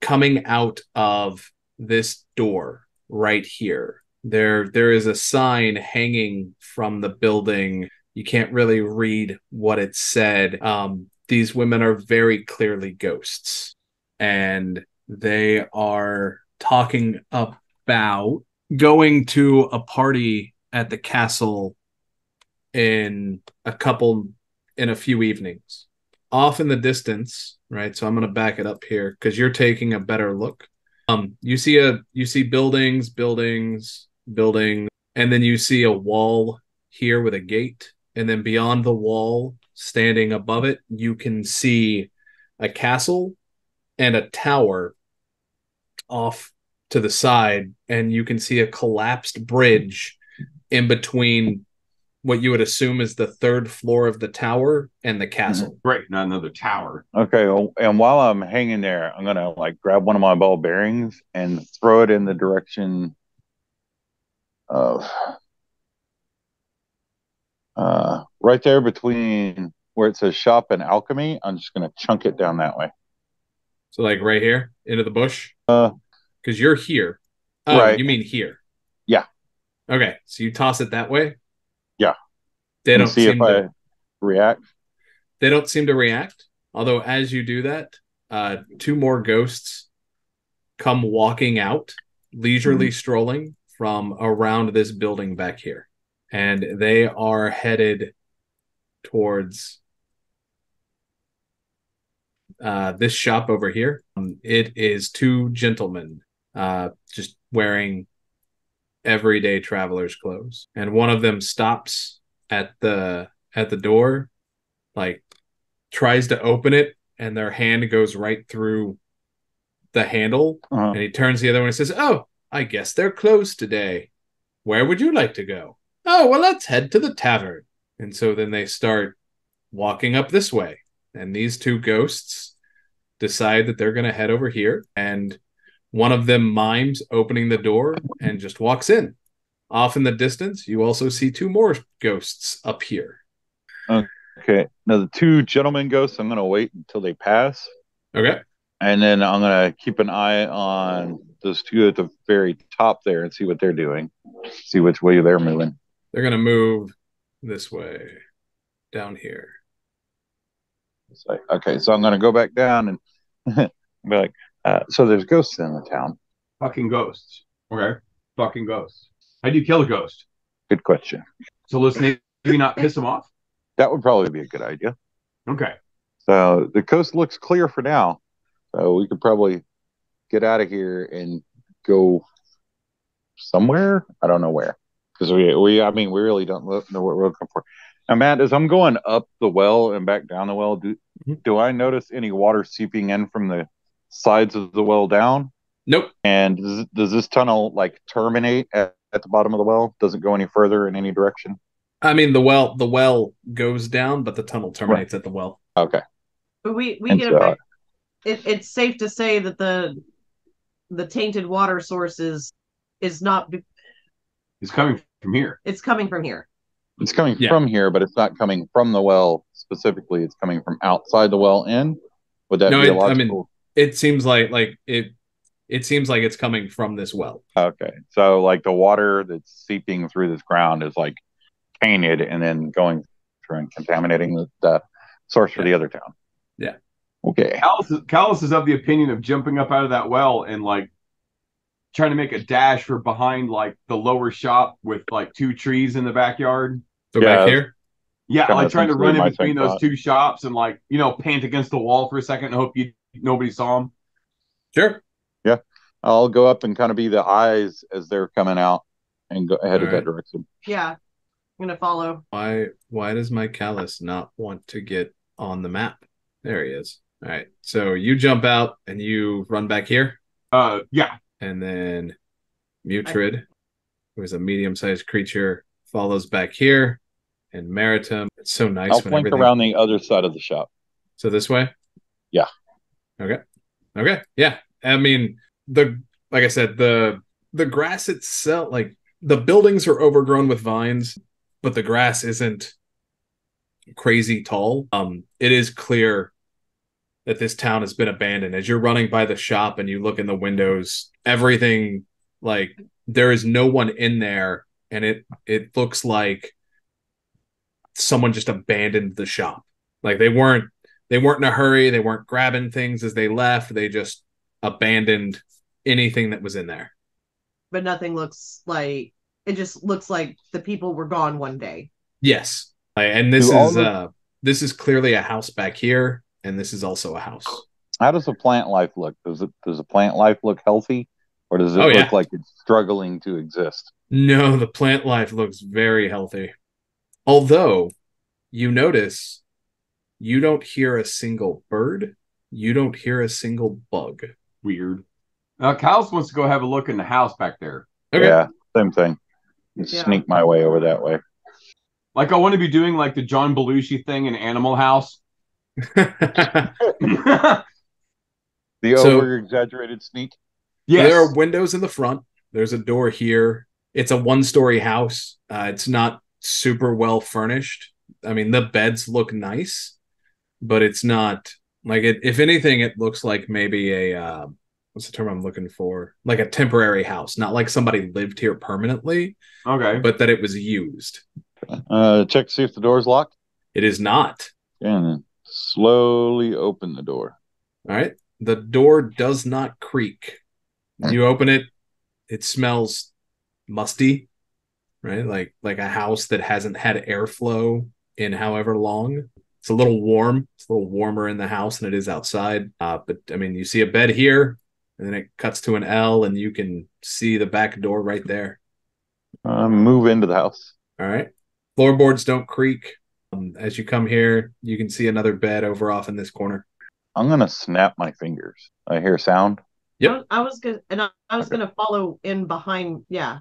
coming out of this door right here. There, there is a sign hanging from the building. You can't really read what it said. Um, these women are very clearly ghosts, and they are talking about going to a party at the castle in a couple in a few evenings. Off in the distance right? So i'm going to back it up here because you're taking a better look. Um you see a you see buildings buildings buildings and then you see a wall here with a gate. And then beyond the wall standing above it you can see a castle and a tower off to the side and you can see a collapsed bridge in between what you would assume is the third floor of the tower and the castle. Great, not another tower. Okay, well, and while I'm hanging there, I'm gonna like grab one of my ball bearings and throw it in the direction of uh, right there between where it says shop and alchemy. I'm just gonna chunk it down that way. So like right here into the bush? Uh, Because you're here. Oh, Right. you mean here. Yeah. Okay. So you toss it that way? Yeah. They don't see seem if to I react. they don't seem to react. Although as you do that, uh two more ghosts come walking out, leisurely strolling from around this building back here. And they are headed towards uh this shop over here. Um, it is two gentlemen uh just wearing everyday traveler's clothes. And one of them stops at the at the door like tries to open it and their hand goes right through the handle. Uh, and he turns the other one and says oh i guess they're closed today. Where would you like to go? Oh well let's head to the tavern. And so then they start walking up this way. And these two ghosts decide that they're going to head over here. And one of them mimes opening the door and just walks in off in the distance you also see two more ghosts up here Okay. Now the two gentlemen ghosts, I'm gonna wait until they pass, Okay. and then I'm gonna keep an eye on those two at the very top there and see what they're doing. See which way they're moving. They're gonna move this way, down here. Like, okay, so I'm gonna go back down and be like, uh, so there's ghosts in the town. Fucking ghosts. Okay. Fucking ghosts. How do you kill a ghost? Good question. So let's maybe not piss them off. That would probably be a good idea. Okay. So the coast looks clear for now. So we could probably get out of here and go somewhere. I don't know where. Because we, we, I mean, we really don't know what we're looking for. Now, Matt, as I'm going up the well and back down the well, do, Mhm. do I notice any water seeping in from the sides of the well down? Nope. And does, does this tunnel like terminate at, at the bottom of the well? Doesn't go any further in any direction? I mean the well the well goes down, but the tunnel terminates at the well. Okay. But we we And get so- uh, it back. It, it's safe to say that the the tainted water source is is not. be- It's coming from here. It's coming from here. It's coming Yeah. from here, but it's not coming from the well specifically. It's coming from outside the well in. Would that No, be a it- I logical? mean- It seems like like it it seems like it's coming from this well. okay, so like the water that's seeping through this ground is like tainted and then going through and contaminating the, the source for the other town. Yeah. Okay. Callus is, Callus is of the opinion of jumping up out of that well and like trying to make a dash for behind like the lower shop with like two trees in the backyard. So Yeah. back here. Yeah, Kinda like trying to run in between those thought. two shops and like you know pant against the wall for a second and hope you nobody saw him. Sure. Yeah. I'll go up and kind of be the eyes as they're coming out and go head in that direction. Yeah, I'm gonna follow. Why why does my callus not want to get on the map? There he is. All right. So you jump out and you run back here, Uh, yeah, and then Mutrid, who is a medium-sized creature, follows back here, and Maritim. It's so nice I'll when flank everything. around the other side of the shop. So this way. Yeah. Okay. Okay. Yeah. I mean the like I said the the grass itself like the buildings are overgrown with vines, but the grass isn't crazy tall. Um, it is clear that this town has been abandoned. As you're running by the shop and you look in the windows, everything like there is no one in there, and it it looks like someone just abandoned the shop. Like they weren't they weren't in a hurry, they weren't grabbing things as they left, they just abandoned anything that was in there. But nothing looks like it. Just looks like the people were gone one day. Yes. And this Do is the- uh this is clearly a house back here, and this is also a house. How does the plant life look? Does it does the plant life look healthy, or does it Oh, look yeah. like it's struggling to exist? No, the plant life looks very healthy. Although you notice you don't hear a single bird, you don't hear a single bug. weird. Uh, Callus wants to go have a look in the house back there. Okay. Yeah, same thing. Yeah. Sneak my way over that way. Like I want to be doing like the John Belushi thing in Animal House. The So- over exaggerated sneak. Yeah, There are windows in the front. There's a door here. It's a one story house. Uh, it's not super well furnished. I mean, the beds look nice, but it's not like it. If anything, it looks like maybe a uh, what's the term I'm looking for? Like a temporary house, not like somebody lived here permanently, Okay. but that it was used. Uh, check to see if the door's locked, It is not. and slowly open the door. All right. The door does not creak. You open it, it smells musty, right? Like like a house that hasn't had airflow in however long. It's a little warm. It's a little warmer in the house than it is outside. Uh, but I mean, you see a bed here, and then it cuts to an L, and you can see the back door right there. Uh, move into the house. All right. Floorboards don't creak. Um, as you come here, you can see another bed over off in this corner. I'm gonna snap my fingers. I hear sound. Yep. I was, gonna and I, I was gonna follow in behind. Yeah.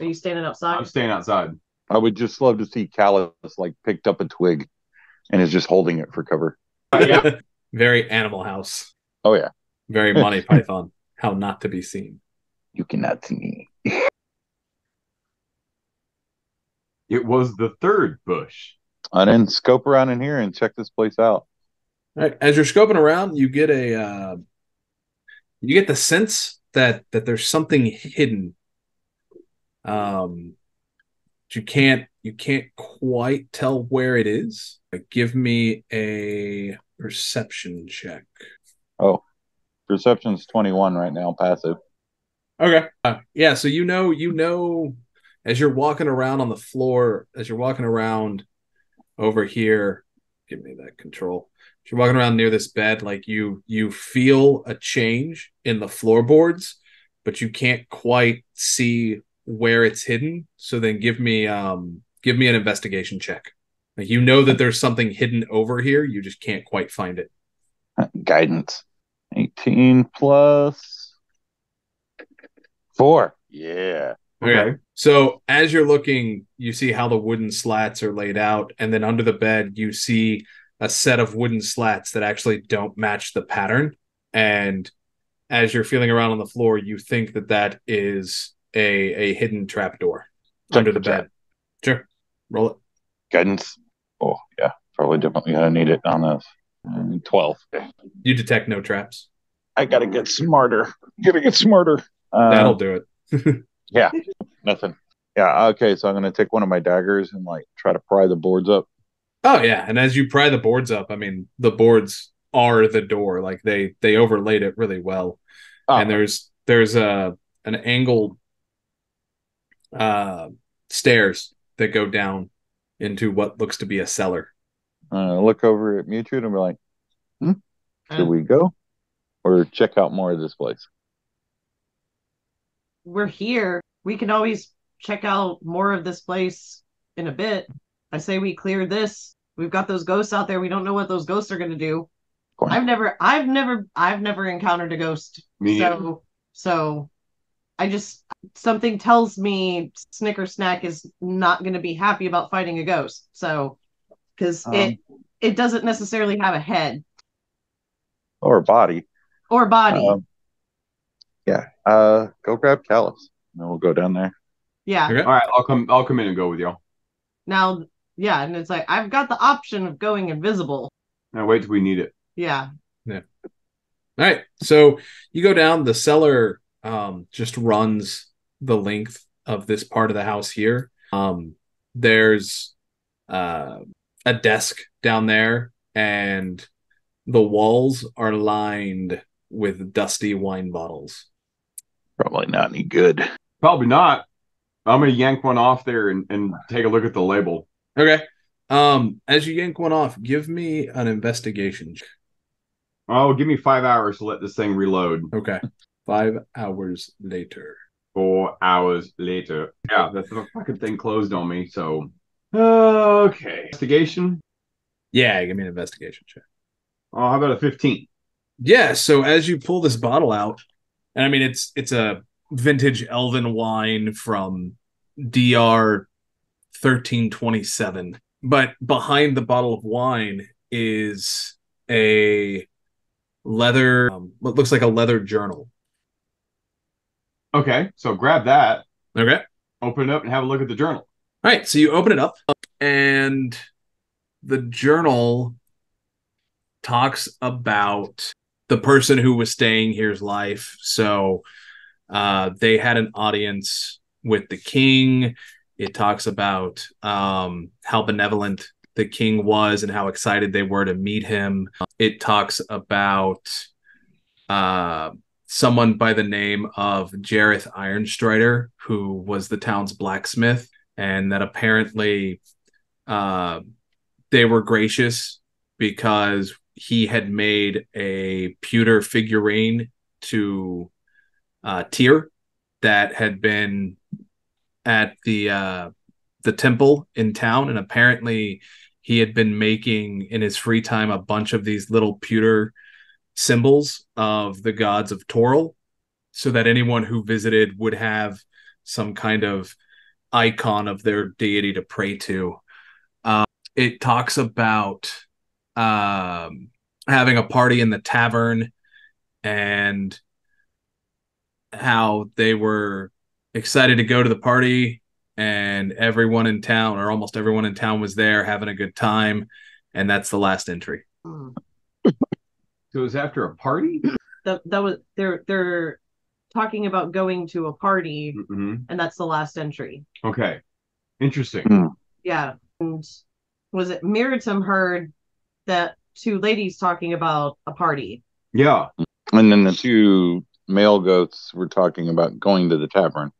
Are you standing outside? I'm staying outside. I would just love to see Callus like picked up a twig and is just holding it for cover. yeah. Very Animal House. Oh yeah, Very Monty Python. How not to be seen. you cannot see me. It was the third bush. I didn't scope around in here and check this place out. All right. As you're scoping around, you get a uh, you get the sense that that there's something hidden. Um, you can't you can't quite tell where it is. Give me a perception check. Oh, perception's 21 right now, passive. Okay. Uh, yeah. So you know, you know, as you're walking around on the floor, as you're walking around over here, give me that control. As you're walking around near this bed, like you, you feel a change in the floorboards, but you can't quite see where it's hidden. So then, give me, um, give me an investigation check. Like you know that there's something hidden over here, you just can't quite find it. Uh, guidance. 18 plus four. Yeah. Okay. So as you're looking, you see how the wooden slats are laid out, and then under the bed, you see a set of wooden slats that actually don't match the pattern. And as you're feeling around on the floor, you think that that is a a hidden trapdoor Check under the the trap. bed. Sure, roll it. Guidance. Oh, yeah. Probably definitely gonna need it on this. 12. You detect no traps. I gotta get smarter. Gotta get smarter. Uh, That'll do it. yeah. Nothing. Yeah. Okay. So I'm gonna take one of my daggers and like try to pry the boards up. Oh yeah, and as you pry the boards up, I mean the boards are the door. Like they they overlaid it really well. Oh, and there's there's a an angled uh stairs that go down into what looks to be a cellar. uh, look over at Mutrid and be like, Uh, should we go or check out more of this place? we're here. We can always check out more of this place in a bit. I say we clear this. We've got those ghosts out there. We don't know what those ghosts are going to do. I've never, I've never, I've never encountered a ghost. Me so, so I just something tells me Snicker Snack is not going to be happy about fighting a ghost. So, because Um, it it doesn't necessarily have a head Or body. or body. Um, yeah. Uh, go grab Callus. And then we'll go down there. yeah. Okay. All right, I'll come. I'll come in and go with y'all. Now, yeah, and it's like I've got the option of going invisible. Now wait till we need it. Yeah. Yeah. All right. So you go down, the cellar um just runs the length of this part of the house here. Um there's uh a desk down there and the walls are lined with dusty wine bottles. Probably not any good. Probably not. I'm gonna yank one off there and, and take a look at the label. Okay. Um as you yank one off, give me an investigation. Oh, give me five hours to let this thing reload. Okay. 5 hours later. Four hours later. Yeah, the, the fucking thing closed on me. So okay, investigation. Yeah, give me an investigation check. Oh, how about a fifteen? Yeah, so as you pull this bottle out, and I mean it's it's a vintage elven wine from DR 1327, but behind the bottle of wine is a leather um, what looks like a leather journal. Okay, so grab that, Okay. open it up, and have a look at the journal. All right, so you open it up and the journal talks about the person who was staying here's life. So uh, they had an audience with the king. It talks about um, how benevolent the king was and how excited they were to meet him. It talks about uh, someone by the name of Jareth Ironstrider, who was the town's blacksmith, and that apparently uh, they were gracious because he had made a pewter figurine to uh, Tyr that had been at the uh, the temple in town, and apparently he had been making in his free time a bunch of these little pewter symbols of the gods of Toril, so that anyone who visited would have some kind of icon of their deity to pray to. Uh, it talks about um, having a party in the tavern and how they were excited to go to the party and everyone in town, or almost everyone in town, was there having a good time, and that's the last entry. So it was after a party. That that was they're they're talking about going to a party, hmm and that's the last entry. Okay, interesting. Hmm. Yeah, and was it Miritam heard that two ladies talking about a party? Yeah, And then the two male goats were talking about going to the tavern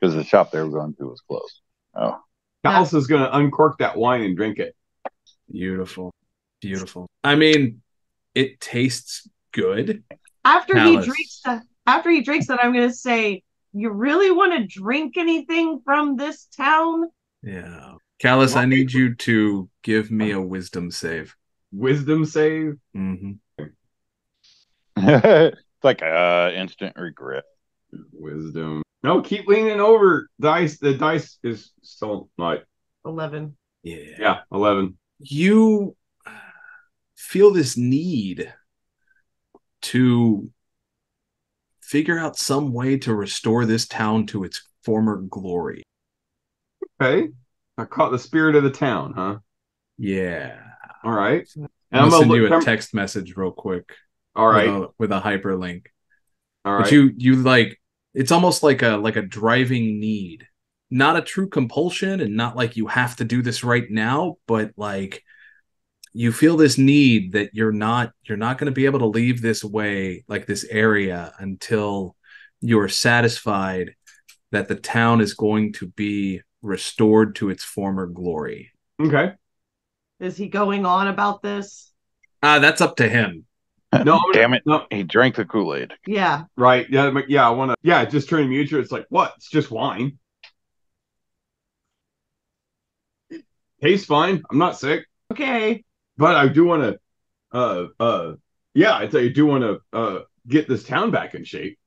because the shop they were going to was closed. Oh, Alice is going to uncork that wine and drink it. Beautiful, beautiful. I mean, it tastes good. After Palace. he drinks that, after he drinks that, I'm gonna say, you really want to drink anything from this town? Yeah, Callus, I need you to give me a wisdom save. Wisdom save. hmm it's like uh instant regret. Wisdom. No, keep leaning over. Dice. The dice is still not. Eleven. Yeah. Yeah, eleven. You feel this need to figure out some way to restore this town to its former glory. Okay. I caught the spirit of the town, huh? Yeah. All right. And I'm gonna gonna send you look- a I'm- text message real quick. All right. With a, with a hyperlink. All But you you like it's almost like a like a driving need. Not a true compulsion and not like you have to do this right now, but like you feel this need that you're not you're not going to be able to leave this way like this area until you're satisfied that the town is going to be restored to its former glory. Okay. Is he going on about this? Ah, that's up to him. No, Damn it. No, He drank the Kool Aid. Yeah. right. Yeah, but yeah. I want to. Yeah, just turning mutual. It's like what? It's just wine. Tastes fine. I'm not sick, Okay. But I do want to. Uh, uh, yeah. I tell you, do want to uh get this town back in shape.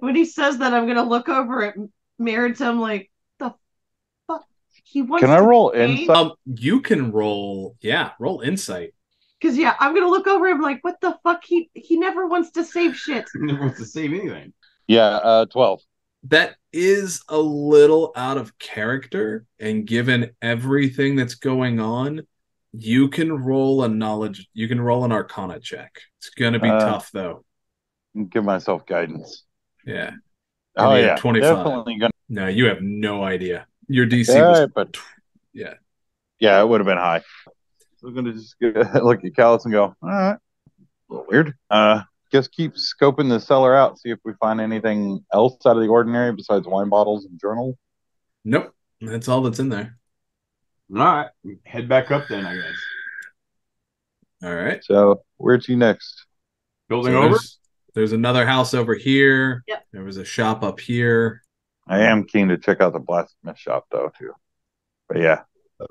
When he says that, I'm gonna look over at Meritum like the fuck. He wants. Can I to roll pay? insight? Um you can roll yeah, roll insight. Because yeah, I'm gonna look over him like, what the fuck? He he never wants to save shit. Never wants to save anything. Yeah, uh, 12. that is a little out of character and given everything that's going on you can roll a knowledge you can roll an arcana check it's gonna be Uh, tough though Give myself guidance. yeah Oh, yeah. 25. Gonna. no you have no idea your dc Yeah, was but yeah yeah, it would have been high. So I'm gonna just look at Callus and go, all right, a little weird. Uh, just keep scoping the cellar out, see if we find anything else out of the ordinary besides wine bottles and journal. nope that's all that's in there All right, head back up then. I guess. all right So where to next? Building So over. there's, there's another house over here Yep. there was a shop up here I am keen to check out the blacksmith shop though too. But yeah,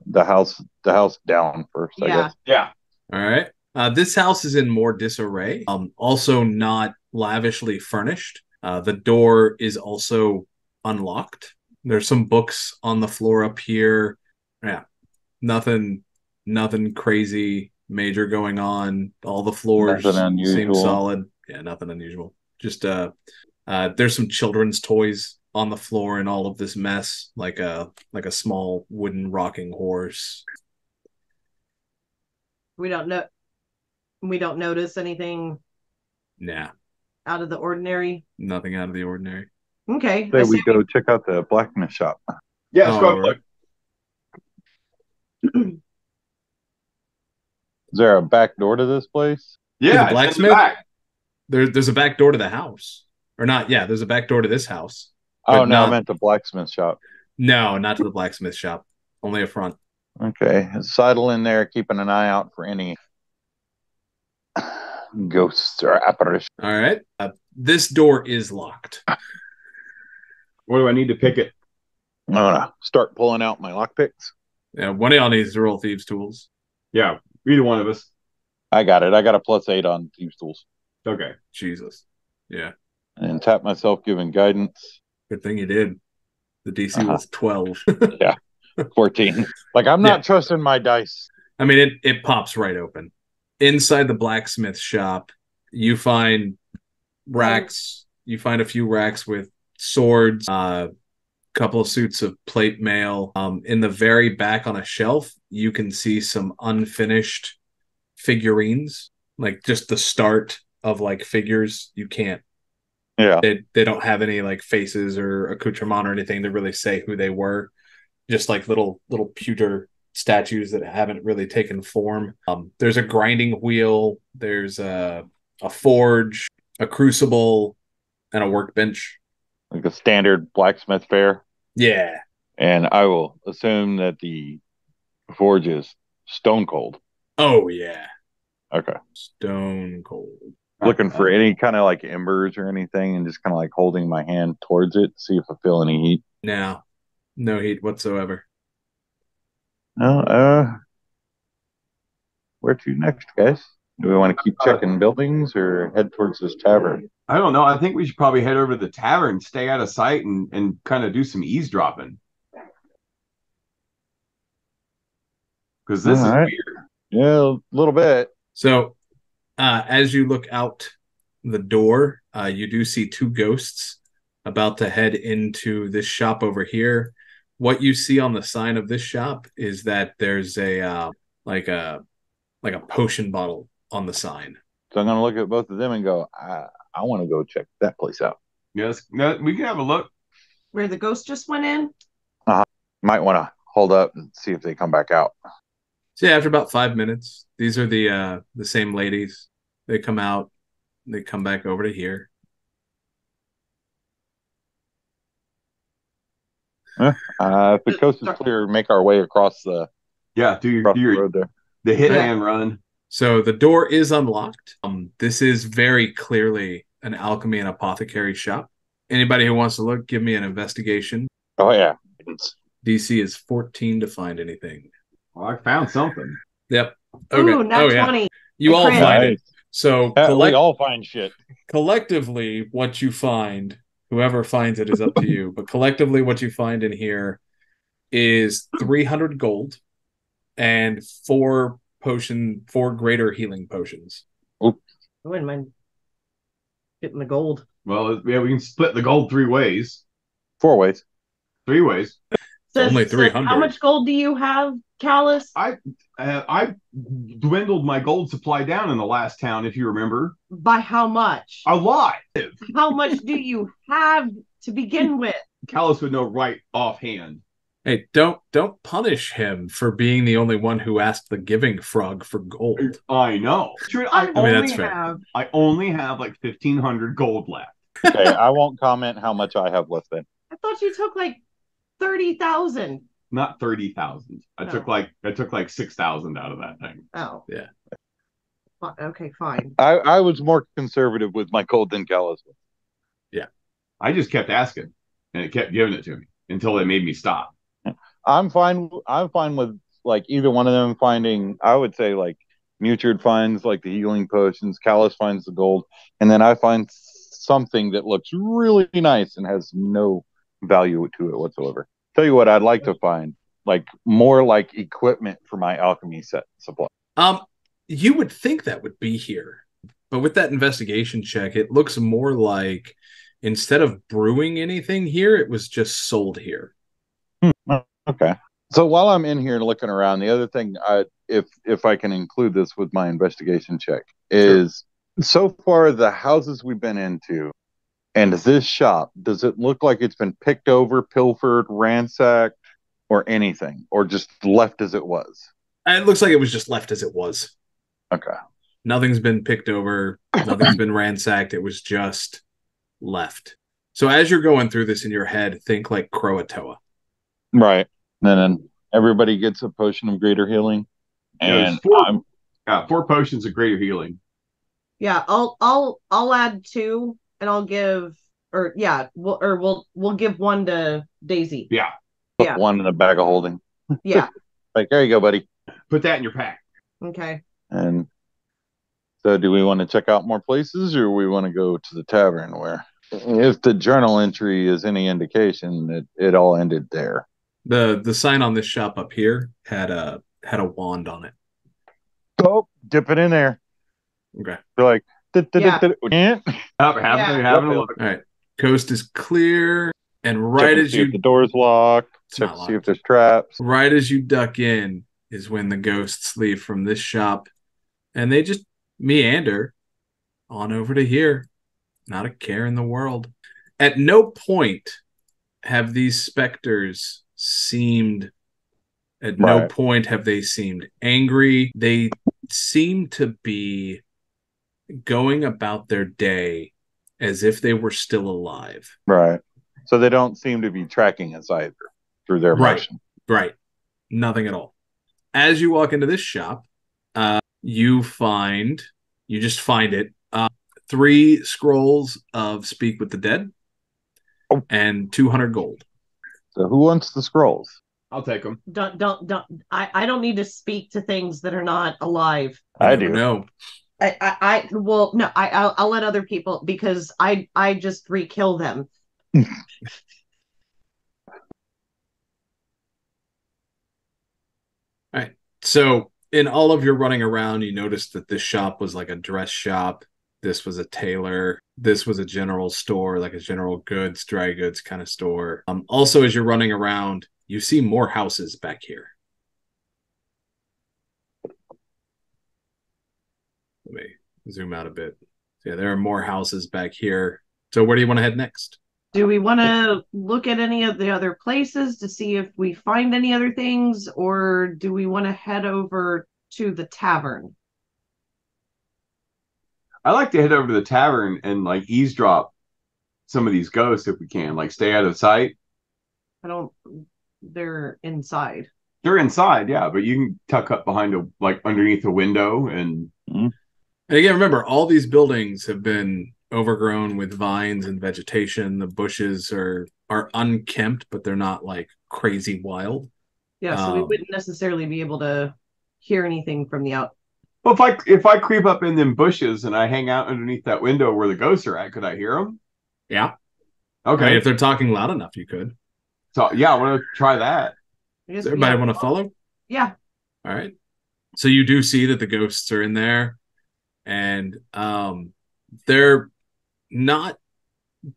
the house, the house down first. I Yeah. guess. Yeah. All right. Uh, this house is in more disarray. Um, also not lavishly furnished. Uh, the door is also unlocked. There's some books on the floor up here. Yeah, nothing, nothing crazy major going on. All the floors seem solid. Yeah, nothing unusual. Just uh, uh, there's some children's toys on the floor in all of this mess, like a like a small wooden rocking horse. We don't know. We don't notice anything Nah, out of the ordinary. nothing out of the ordinary. Okay. I Say we go check out the blacksmith shop. Yeah. Let's go Oh, up, look. Is there a back door to this place? Yeah. the blacksmith? back. There, there's a back door to the house, or not? Yeah, there's a back door to this house. Oh But no, not- I meant the blacksmith shop. No, not to the blacksmith shop. Only a front. Okay, sidle in there, keeping an eye out for any ghosts or apparitions. All right. Uh, this door is locked. What do I need to pick it? I'm gonna start pulling out my lockpicks. Yeah, one of y'all needs to roll thieves' tools. Yeah. Either one of us. I got it. I got a plus eight on thieves tools, Okay. Jesus. Yeah. and tap myself, giving guidance. Good thing you did. The DC Uh-huh. was 12. yeah, Fourteen. like I'm not Yeah. trusting my dice. I mean, it, it pops right open. Inside the blacksmith shop, you find racks. You find a few racks with swords, uh, couple of suits of plate mail. Um, in the very back on a shelf, you can see some unfinished figurines, like just the start of like figures. You can't. Yeah. They they don't have any like faces or accoutrement or anything to really say who they were. Just like little little pewter statues that haven't really taken form. Um, there's a grinding wheel. There's a a forge, a crucible, and a workbench. Like a standard blacksmith fair. Yeah. And I will assume that the forge is stone cold. Oh yeah. Okay. Stone cold. Looking for any kind of like embers or anything and just kind of like holding my hand towards it, see if I feel any heat. No. No heat whatsoever. No, uh, where to next, guys? Do we want to keep checking buildings or head towards this tavern? I don't know. I think we should probably head over to the tavern, stay out of sight, and and kind of do some eavesdropping. Because this All is right. weird. Yeah, a little bit. So uh as you look out the door, uh you do see two ghosts about to head into this shop over here. What you see on the sign of this shop is that there's a uh like a like a potion bottle on the sign. So I'm gonna look at both of them and go, I, I want to go check that place out. Yes, no, we can have a look. Where the ghost just went in. Uh-huh. Might want to hold up and see if they come back out. So yeah, after about five minutes, these are the uh the same ladies. They come out, they come back over to here. Uh, if the coast is clear, make our way across the, Yeah, do your, do your road there. the hitman run. So the door is unlocked. Um, this is very clearly an alchemy and apothecary shop. Anybody who wants to look, give me an investigation. Oh yeah, DC is 14 to find anything. Well, I found something. Yep. Okay. Ooh, not oh yeah. 20. You I all crit. find it. So Uh, collect- we all find shit. collectively, what you find, whoever finds it is up to you. But collectively, what you find in here is 300 gold and four potion, four greater healing potions. Oh. I wouldn't mind getting the gold. Well, yeah, we can split the gold three ways. Four ways. Three ways. Says- only says, 300. How much gold do you have, Callus? Uh, I dwindled my gold supply down in the last town, if you remember. By how much? A lot. How much do you have to begin with? Callus would know right offhand. Hey, don't don't punish him for being the only one who asked the giving frog for gold. I know. True, I, I mean, only that's fair. have I only have like fifteen hundred gold left. Okay, I won't comment how much I have left then. I thought you took like thirty thousand. Not thirty thousand. I No. took like I took like six thousand out of that thing. Oh. Yeah. Fi- Okay, fine. I, I was more conservative with my gold than Callus. was. Yeah. I just kept asking, and it kept giving it to me until it made me stop. I'm fine. I'm fine with like either one of them finding. I would say like Mutrid finds like the healing potions, Callus finds the gold, and then I find something that looks really nice and has no value to it whatsoever. Tell you what, I'd like to find like more like equipment for my alchemy set supply. Um, you would think that would be here, but with that investigation check, it looks more like instead of brewing anything here, it was just sold here. Okay. So while I'm in here looking around, the other thing, I, if if I can include this with my investigation check, is so far the houses we've been into and this shop, does it look like it's been picked over, pilfered, ransacked, or anything, or just left as it was? It looks like it was just left as it was. Okay. Nothing's been picked over. Nothing's been ransacked. It was just left. So as you're going through this in your head, think like Croatoa. Right. And then everybody gets a potion of greater healing. Yeah, And it's four- I'm Uh, four potions of greater healing. Yeah, I'll I'll I'll add two and I'll give or yeah, we'll or we'll we'll give one to Daisy. Yeah, Yeah. one in a bag of holding. Yeah. Like, there you go, buddy. put that in your pack. Okay. And so, do we want to check out more places, or we want to go to the tavern? Where, if the journal entry is any indication, it it all ended there. The the sign on this shop up here had a had a wand on it. Oh, dip it in there. Okay. They're like, "Did- did- Yeah. did- did- eh?" Have, have, Yeah. having a look. All right. Coast is clear. And right as you the door's locked. Check to see if there's traps. right as you duck in is when the ghosts leave from this shop and they just meander on over to here not a care in the world at no point have these specters seemed at no point have they seemed angry they seem to be going about their day as if they were still alive Right. So they don't seem to be tracking us either through their Right. motion. Right. Nothing at all. As you walk into this shop, uh, you find, you just find it, uh, three scrolls of Speak with the Dead Oh. and 200 gold. So who wants the scrolls? I'll take them. Don't don't don't. I I don't need to speak to things that are not alive. I do. know. I I, I well no I I'll, I'll let other people because I I just re-kill them. So, in all of your running around, you noticed that this shop was like a dress shop. This was a tailor. This was a general store, like a general goods, dry goods kind of store. Um, also, as you're running around, you see more houses back here. Let me zoom out a bit. Yeah, there are more houses back here. So, where do you want to head next? Do we want to look at any of the other places to see if we find any other things, or do we want to head over to the tavern? I like to head over to the tavern and like eavesdrop some of these ghosts if we can. Like stay out of sight. I don't. They're inside. They're inside, yeah, but you can tuck up behind a like underneath a window and And again, remember, all these buildings have been overgrown with vines and vegetation. The bushes are are unkempt, but they're not like crazy wild. Yeah, so we Um, wouldn't necessarily be able to hear anything from the out. Well, if I if I creep up in them bushes and I hang out underneath that window where the ghosts are at, could I hear them? Yeah. Okay, I mean, if they're talking loud enough, you could. so yeah, I want to try that. I guess, Does everybody yeah. want to follow? Yeah, All right. So you do see that the ghosts are in there, and um, they're not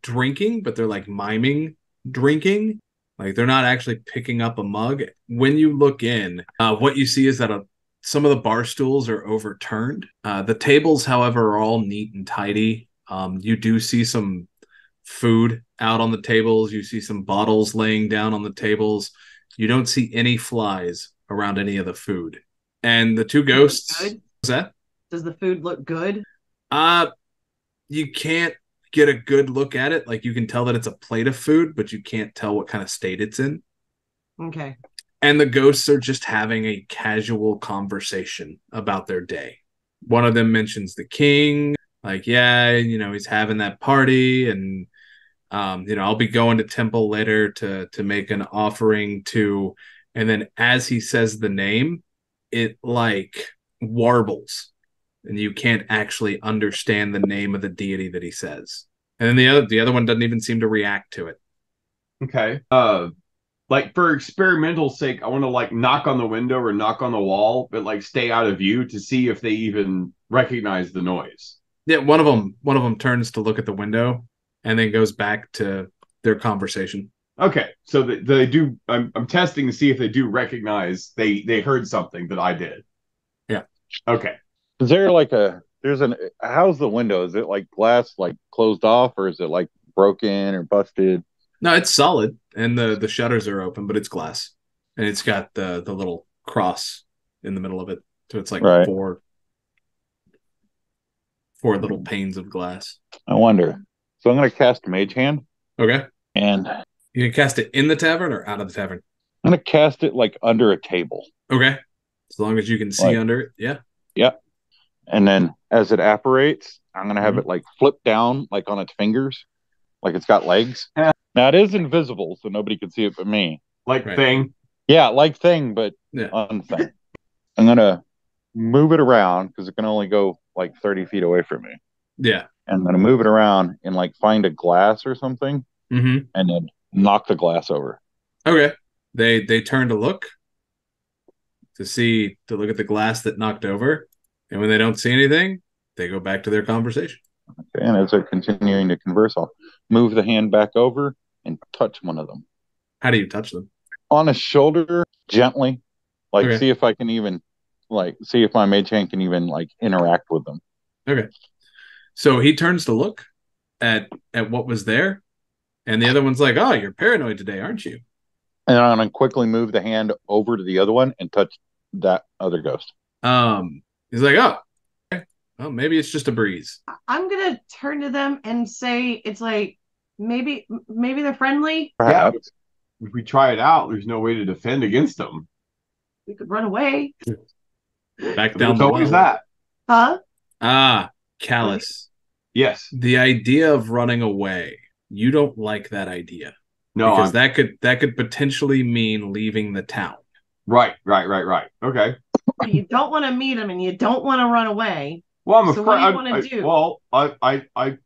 drinking, but they're like miming drinking. Like they're not actually picking up a mug. When you look in, uh, what you see is that a, some of the bar stools are overturned. Uh, the tables, however, are all neat and tidy. Um, you do see some food out on the tables. You see some bottles laying down on the tables. You don't see any flies around any of the food. And the two ghosts, what's that? Does the food look good? Uh you can't get a good look at it. Like you can tell that it's a plate of food, but you can't tell what kind of state it's in. Okay. And the ghosts are just having a casual conversation about their day. One of them mentions the king, like, yeah, you know, he's having that party and um, you know, I'll be going to temple later to to make an offering to and then as he says the name, it like warbles and you can't actually understand the name of the deity that he says. And then the other the other one doesn't even seem to react to it. Okay. Uh, like for experimental sake, I want to like knock on the window or knock on the wall, but like stay out of view to see if they even recognize the noise. Yeah, one of them one of them turns to look at the window and then goes back to their conversation. Okay, so they, they do. I'm, I'm testing to see if they do recognize they they heard something that I did. Yeah. Okay. Is there like a there's an how's the window? Is it like glass like closed off or is it like broken or busted? No, it's solid and the the shutters are open, but it's glass. And it's got the the little cross in the middle of it. So it's like Right. four four little panes of glass. I wonder. So I'm gonna cast Mage Hand Okay. and You can cast it in the tavern or out of the tavern. I'm gonna cast it like under a table. Okay. As long as you can see Like- under it. Yeah. Yeah. And then as it apparates, I'm gonna Mm-hmm. have it like flip down like on its fingers, like it's got legs. Yeah. Now it is invisible, so nobody can see it but me. Like Right. thing. Yeah, like thing, but Yeah. unthing. I'm gonna move it around because it can only go like 30 feet away from me. Yeah. And I'm move it around and like find a glass or something Mm-hmm. and then knock the glass over. Okay. They they turn to look to see to look at the glass that knocked over. And when they don't see anything, they go back to their conversation. Okay, and as they're continuing to converse, I'll move the hand back over and touch one of them How do you touch them? on a shoulder gently, like Okay. see if I can even like see if my mage hand can even like interact with them. Okay. So he turns to look at at what was there, and the other one's like, "Oh, you're paranoid today, aren't you?" And I'm gonna quickly move the hand over to the other one and touch that other ghost. Um, he's like, "Oh, okay. well, maybe it's just a breeze." I'm gonna turn to them and say it's like maybe maybe they're friendly. Perhaps. If we try it out, there's no way to defend against them. We could run away. Back down There's the always well. that. Huh? Ah, Callus. Yes. The idea of running away, you don't like that idea No. because I'm, that could that could potentially mean leaving the town. right. Right. Right. Right. Okay. you don't want to meet them and you don't want to run away. Well, I'm So afraid. what do you I- wanna I- do? Well, I, I, I,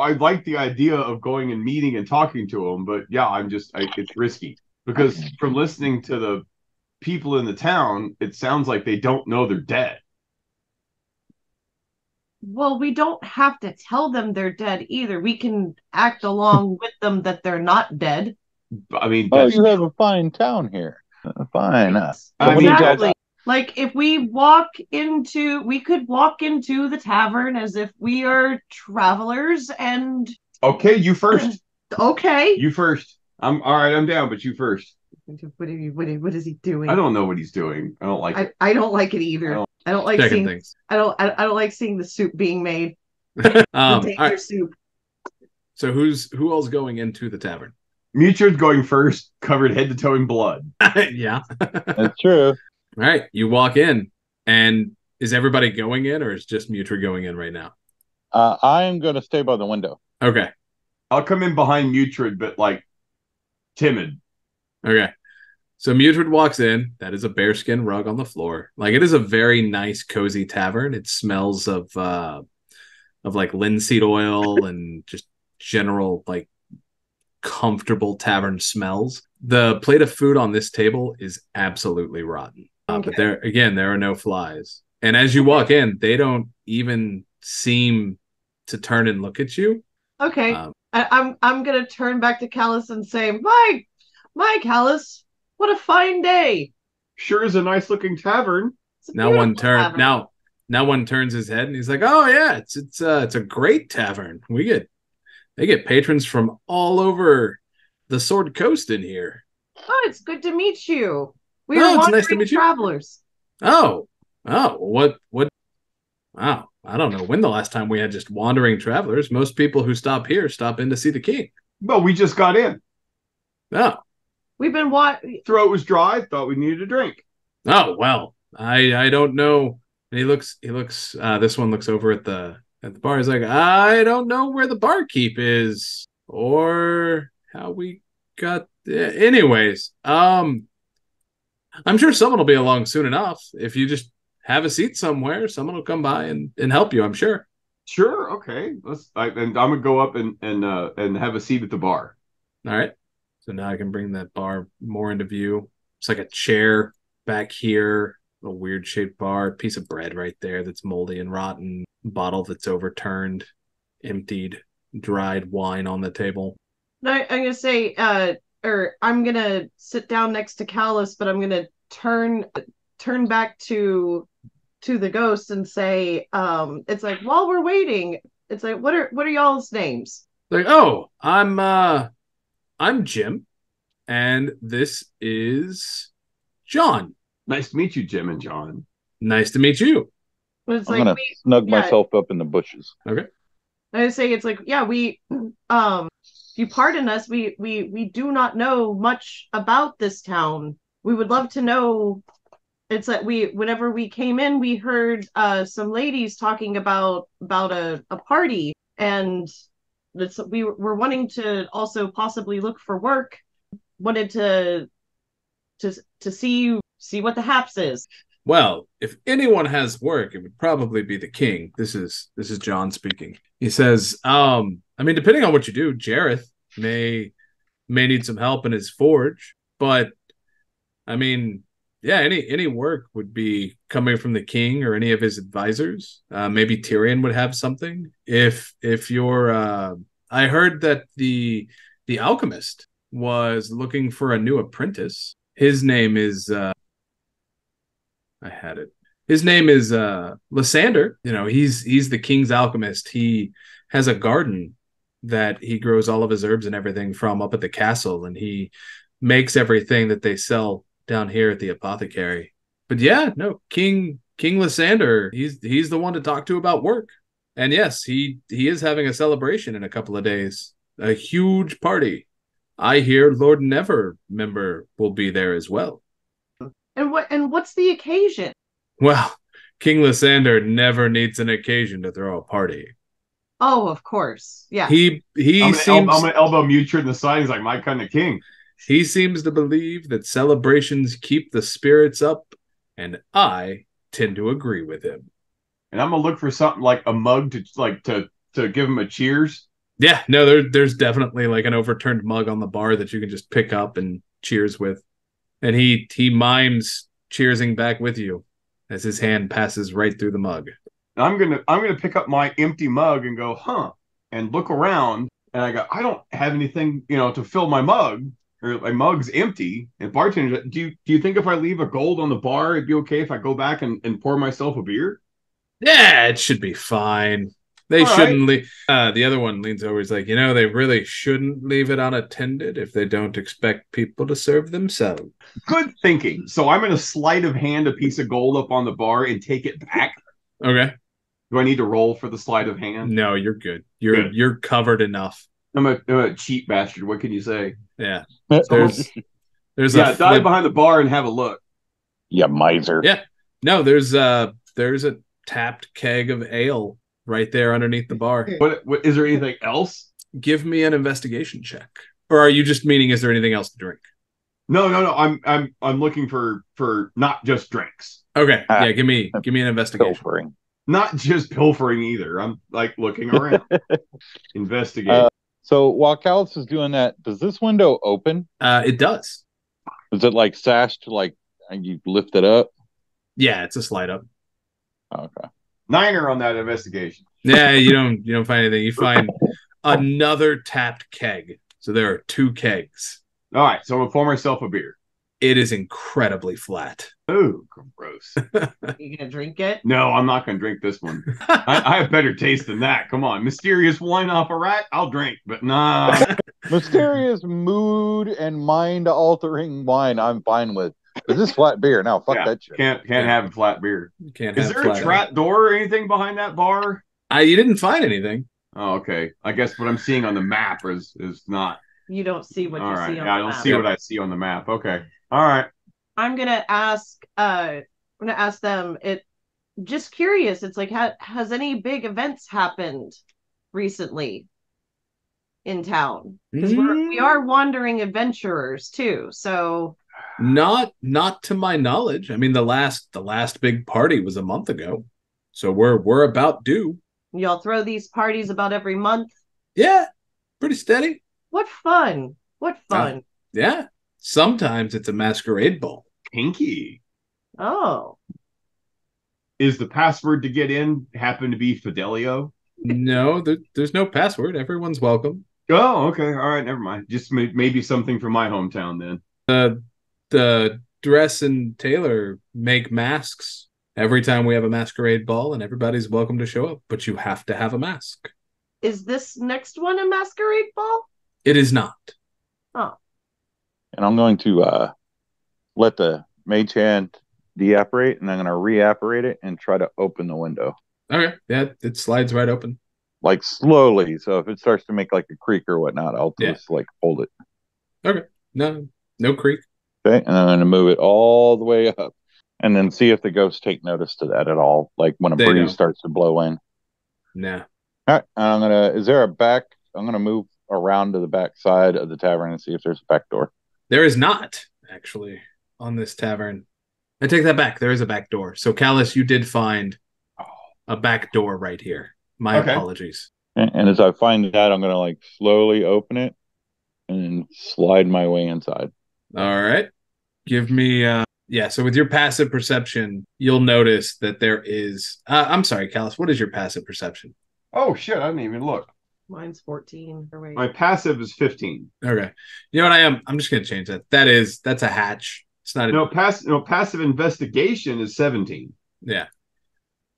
I like the idea of going and meeting and talking to them, but yeah, I'm just, I, it's risky because Okay. from listening to the people in the town, it sounds like they don't know they're dead. Well, we don't have to tell them they're dead either. We can act along with them that they're not dead. I mean, Oh, you have a fine town here. Uh, Fine. Uh, exactly. Like if we walk into, we could walk into the tavern as if we are travelers and okay. You first. okay. You first. I'm all right. I'm down, but you first. What, are you, what, are- what is he doing? I don't know what he's doing. I don't like I, it. I don't like it either. I don't- I don't like seeing. things. I don't. I, I don't like seeing the soup being made. Um, the danger right. soup. So who's who else going into the tavern? Mutrid's going first, covered head to toe in blood. yeah. That's true. All right. You walk in, and is everybody going in, or is just Mutrid going in right now? Uh, I am going to stay by the window. Okay. I'll come in behind Mutrid, but like timid. Okay. So Mutrid walks in. That is a bearskin rug on the floor. Like it is a very nice, cozy tavern. It smells of uh of like linseed oil and just general like comfortable tavern smells. The plate of food on this table is absolutely rotten. Uh, But there again, there are no flies. And as you walk in, they don't even seem to turn and look at you. Okay. Um, I, I'm I'm gonna turn back to Callus and say, "My, my Callus, what a fine day! Sure is a nice looking tavern. Now one turn tavern." now now one turns his head and he's like oh yeah it's it's uh it's a great tavern we get they get patrons from all over the sword coast in here Oh, it's good to meet you. We Oh, are it's nice to meet you. travelers. oh oh what what wow i don't know when the last time we had just wandering travelers most people who stop here stop in to see the king Well, we just got in. oh We've been what? Throat was dry. Thought we needed a drink. oh well i i don't know and he looks he looks uh this one looks over at the at the bar he's like i don't know where the barkeep is or how we got anyways um i'm sure someone will be along soon enough if you just have a seat somewhere someone will come by and, and help you i'm sure Sure. Okay. Let's. I, and I'm gonna go up and and uh, and have a seat at the bar. all right so now i can bring that bar more into view it's like a chair back here a weird shaped bar piece of bread right there that's moldy and rotten bottle that's overturned emptied dried wine on the table No, I'm gonna say, uh, or I'm gonna sit down next to Callus, but I'm gonna turn turn back to to the ghost and say, um, it's like while we're waiting, it's like, what are what are y'all's names? like oh i'm uh i'm jim and this is john Nice to meet you, Jim and John. nice to meet you It's I'm like gonna we, snug yeah. myself up in the bushes. Okay. I say it's like, yeah, we, um, if you pardon us, we we we do not know much about this town. We would love to know. It's like we, whenever we came in, we heard uh some ladies talking about about a a party, and it's we were wanting to also possibly look for work. Wanted to to to see see what the haps is. Well, if anyone has work, it would probably be the king. This is this is John speaking. He says, um, I mean, depending on what you do, Jareth may may need some help in his forge, but I mean, yeah, any any work would be coming from the king or any of his advisors. Uh, maybe Tyrion would have something if if you're uh, I heard that the the alchemist was looking for a new apprentice. His name is uh I had it. His name is uh Lysander. You know, he's he's the king's alchemist. He has a garden that he grows all of his herbs and everything from up at the castle and he makes everything that they sell down here at the apothecary. But yeah, no, King King Lysander, he's he's the one to talk to about work. And yes, he he is having a celebration in a couple of days. A huge party. I hear Lord Never member will be there as well. And what and what's the occasion? Well, King Lysander never needs an occasion to throw a party. Oh, of course. Yeah. He he I'm gonna, el- seems I'm gonna elbow Mutrid in the side. He's like my kind of king. he seems to believe that celebrations keep the spirits up, and I tend to agree with him. And I'm gonna look for something like a mug to like to to give him a cheers. Yeah, no, there, there's definitely like an overturned mug on the bar that you can just pick up and cheers with. And he he mimes cheersing back with you as his hand passes right through the mug. I'm gonna I'm gonna pick up my empty mug and go, huh, and look around. And I go, I don't have anything, you know, to fill my mug, or my mug's empty. And bartender, do you do you think if I leave a gold on the bar, it'd be okay if I go back and, and pour myself a beer? Yeah, it should be fine. They All right. shouldn't leave. Uh, the other one leans over. He's like, you know, they really shouldn't leave it unattended if they don't expect people to serve themselves. Good thinking. So I'm gonna sleight of hand a piece of gold up on the bar and take it back. Okay. Do I need to roll for the sleight of hand? No, you're good. You're Good. you're covered enough. I'm a, I'm a cheap bastard. What can you say? Yeah. There's, There's there's yeah, a dive flip- behind the bar and have a look. yeah, miser. Yeah. No, there's uh there's a tapped keg of ale right there underneath the bar. What, what is there anything else? Give me an investigation check. Or are you just meaning is there anything else to drink? No, no, no. I'm I'm I'm looking for for not just drinks, Okay. Ah. yeah, give me give me an investigation. Pilfering. not just pilfering either. I'm like looking around, investigate. Uh, So while Callus is doing that, does this window open? Uh it does. Is it like sashed, like and you lift it up? Yeah, it's a slide up. Okay. Niner on that investigation. Yeah, you don't you don't find anything. You find another tapped keg. So there are two kegs. All right, so I'm gonna pour myself a beer. It is incredibly flat. Ooh, gross. You gonna drink it? No, I'm not gonna drink this one. I, I have better taste than that. Come on, mysterious wine off a rack. I'll drink, but nah. Mysterious mood and mind altering wine, I'm fine with. But this flat beer, no, fuck Yeah, that shit. Can't can't have a flat beer. You can't Is have there a flat- trap door or anything behind that bar? I, you didn't find anything. Oh, okay. I guess what I'm seeing on the map is is not. You don't see what All you right. see on Yeah, I don't map. see what I see on the map. Okay. All right. I'm gonna ask. Uh, I'm gonna ask them. It. Just curious. It's like, ha- has any big events happened recently in town? Because we're we are wandering adventurers too. So Not not to my knowledge. I mean the last the last big party was a month ago. So we're we're about due. y'all throw these parties about every month. Yeah. Pretty steady. What fun! What uh, fun! Yeah. Sometimes it's a masquerade ball. Pinky. Oh, Is the password to get in happen to be Fidelio? no, there, there's no password. Everyone's welcome. Oh, okay. All right. Never mind. Just may- maybe something from my hometown then. The the dress and tailor make masks every time we have a masquerade ball, and everybody's welcome to show up, but you have to have a mask. is this next one a masquerade ball? It is not. Oh. And I'm going to uh let the mage hand deapparate and I'm gonna reapparate it and try to open the window. Okay. Yeah, it slides right open. Like slowly. So if it starts to make like a creak or whatnot, I'll Yeah. just like hold it. Okay. No, no creek. Okay. And I'm gonna move it all the way up. And then see if the ghosts take notice to that at all. Like when a They breeze don't. starts to blow in. Nah. All right. I'm gonna is there a back I'm gonna move around to the back side of the tavern and see if there's a back door. There is not actually on this tavern. I take that back. There is a back door. So, Callus, you did find a back door right here. My Okay. apologies. And, and as I find that, I'm gonna like slowly open it and slide my way inside. All right. Give me, uh, yeah. So, with your passive perception, you'll notice that there is, uh, I'm sorry, Callus, what is your passive perception? Oh shit! I didn't even look. Mine's 14. Or wait. My passive is 15. Okay. You know what I am? I'm just gonna change that. That is that's a hatch. It's not a No, pass no passive investigation is 17. yeah.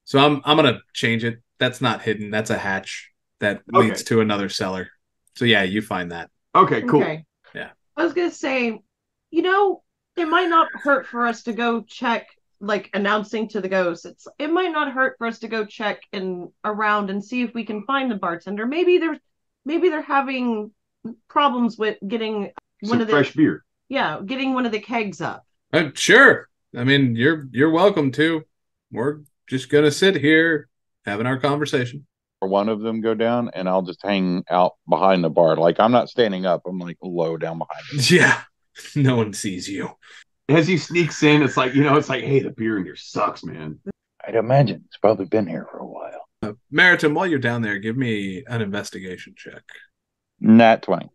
So I'm I'm gonna change it. That's not hidden. That's a hatch that Okay. leads to another cellar. So yeah, you find that. Okay, cool. Okay. Yeah. I was gonna say, you know, it might not hurt for us to go check, like announcing to the ghosts. It's it might not hurt for us to go check and around and see if we can find the bartender. Maybe they're maybe they're having problems with getting one of the fresh beer. yeah, getting one of the kegs up. Uh, sure. I mean, you're you're welcome to. We're just gonna sit here having our conversation. Or one of them go down, and I'll just hang out behind the bar. Like I'm not standing up. I'm like low down behind. It. Yeah. No one sees you. As he sneaks in, it's like, you know, it's like, hey, the beer in here sucks, man. I'd imagine it's probably been here for a while. Uh, Meritum, while you're down there, give me an investigation check. Nat twenty.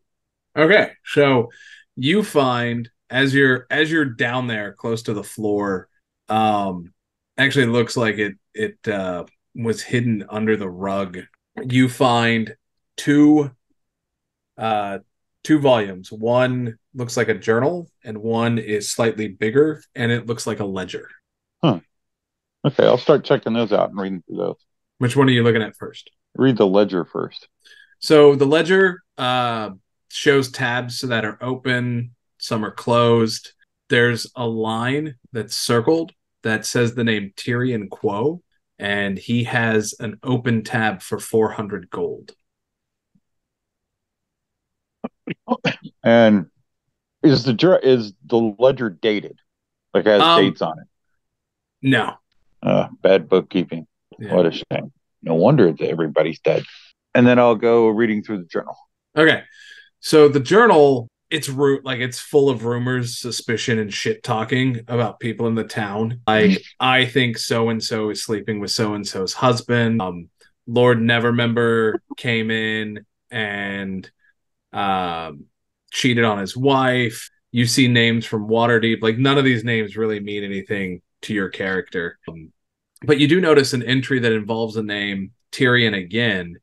Okay, so you find as you're as you're down there close to the floor, um, actually it looks like it it uh, was hidden under the rug. You find two uh two volumes. One looks like a journal, and one is slightly bigger, and it looks like a ledger. Huh. Okay, I'll start checking those out and reading through those. Which one are you looking at first? Read the ledger first. So the ledger uh, shows tabs that are open, some are closed. There's a line that's circled that says the name Tyrion Quo, and he has an open tab for 400 gold. And is the is the ledger dated? Like it has Um, dates on it. No. Uh, bad bookkeeping. Yeah. What a shame. No wonder that everybody's dead. And then I'll go reading through the journal. Okay. So the journal, it's root like it's full of rumors, suspicion, and shit talking about people in the town. Like I think so and so is sleeping with so and so's husband. Um, Lord Nevermember came in and um cheated on his wife. You see names from Waterdeep. Like none of these names really mean anything to your character. Um, but you do notice an entry that involves the name Tyrion again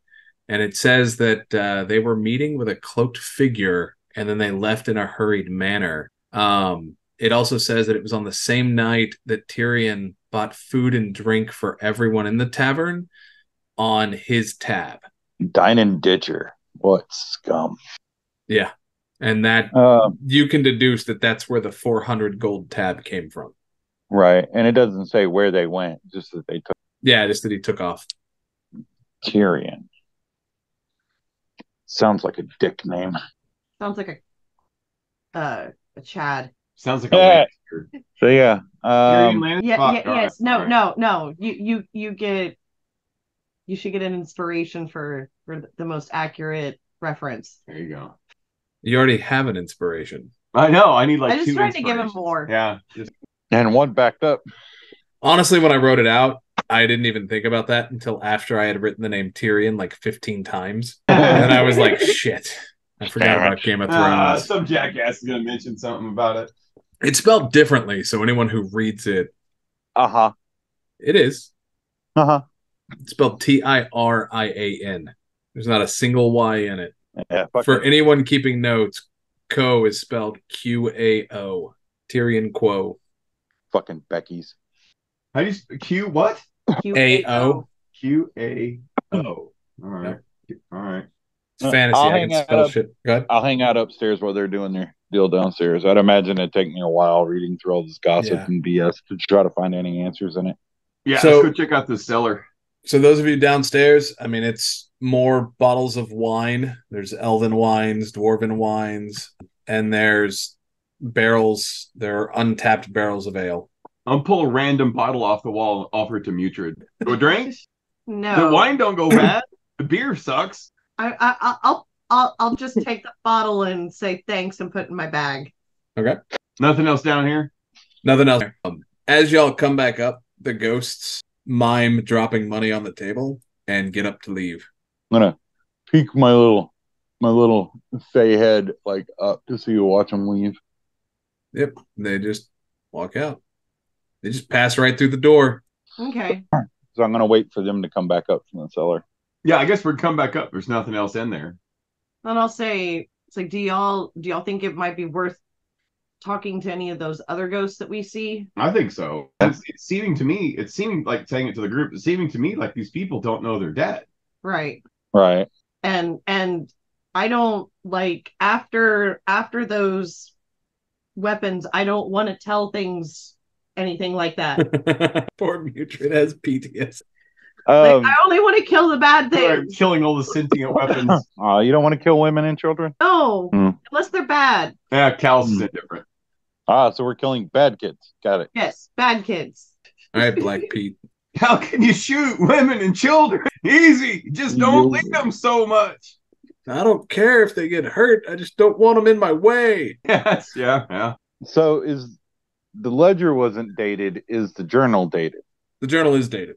and it says that uh, they were meeting with a cloaked figure and then they left in a hurried manner. Um, it also says that it was on the same night that Tyrion bought food and drink for everyone in the tavern on his tab. Dinan Ditcher. What scum. Yeah. And that Um, you can deduce that that's where the 400 gold tab came from. right. And it doesn't say where they went, just that they took Yeah, just that he took off. Tyrion. Sounds like a dick name. Sounds like a uh a Chad. Sounds like a Yeah. Lannister. So yeah. Tyrion Um, Yeah, yeah, all right, yes. No, no, no. You you you get you should get an inspiration for for the most accurate reference. There you go. You already have an inspiration. I know. I need like I just two tried to give him more. Yeah. Just and one backed up. Honestly, when I wrote it out, I didn't even think about that until after I had written the name Tyrion like 15 times. And I was like, shit, I forgot about Game of Ah, Thrones. some jackass is gonna mention something about it. It's spelled differently, so anyone who reads it, Uh huh. it is. Uh huh. It's spelled T I R I A N. There's not a single Y in it. Yeah. For it. anyone keeping notes, Co is spelled Q A O. Tyrion Quo. fucking Becky's. How do you sp- Q what? Q A O. Q A O. Hmm. All right. All right. It's fantasy. I'll I hang can out spell up- shit. Go ahead. I'll hang out upstairs while they're doing their deal downstairs. I'd imagine it'd take me a while reading through all this gossip Yeah. and BS to try to find any answers in it. Yeah. So- let's go check out the cellar. So those of you downstairs, I mean, it's more bottles of wine. There's elven wines, dwarven wines, and there's barrels. There are untapped barrels of ale. I'll pull a random bottle off the wall and offer it to Mutrid. Go drink. No. The wine don't go bad. The beer sucks. I, I I- I'll I'll I'll just take the bottle and say thanks and put it in my bag. Okay. Nothing else down here. Nothing else. Um, as y'all come back up, the ghosts mime dropping money on the table and get up to leave. I'm gonna peek my little my little fey head like up to see you watch them leave. Yep. They just walk out. They just pass right through the door. Okay. So I'm gonna wait for them to come back up from the cellar. Yeah, I guess we'd come back up. There's nothing else in there. And I'll say, it's like, do y'all do y'all think it might be worth talking to any of those other ghosts that we see? I think so. It's, it's seeming to me, it's seeming like saying it to the group, it's seeming to me like these people don't know they're dead. Right. Right. And and I don't like after after those weapons, I don't want to tell things anything like that. Poor Mutrid has PTSD. Like, Um, I only want to kill the bad things. killing all the sentient weapons. uh, you don't want to kill women and children? No, Hmm. unless they're bad. Yeah, Callus is indifferent. Ah, so we're killing bad kids. Got it. Yes, bad kids. All right, Black Pete. How can you shoot women and children? Easy. Just don't You- lead them so much. I don't care if they get hurt. I just don't want them in my way. Yes, yeah, yeah. So is the ledger wasn't dated? Is the journal dated? The journal is dated.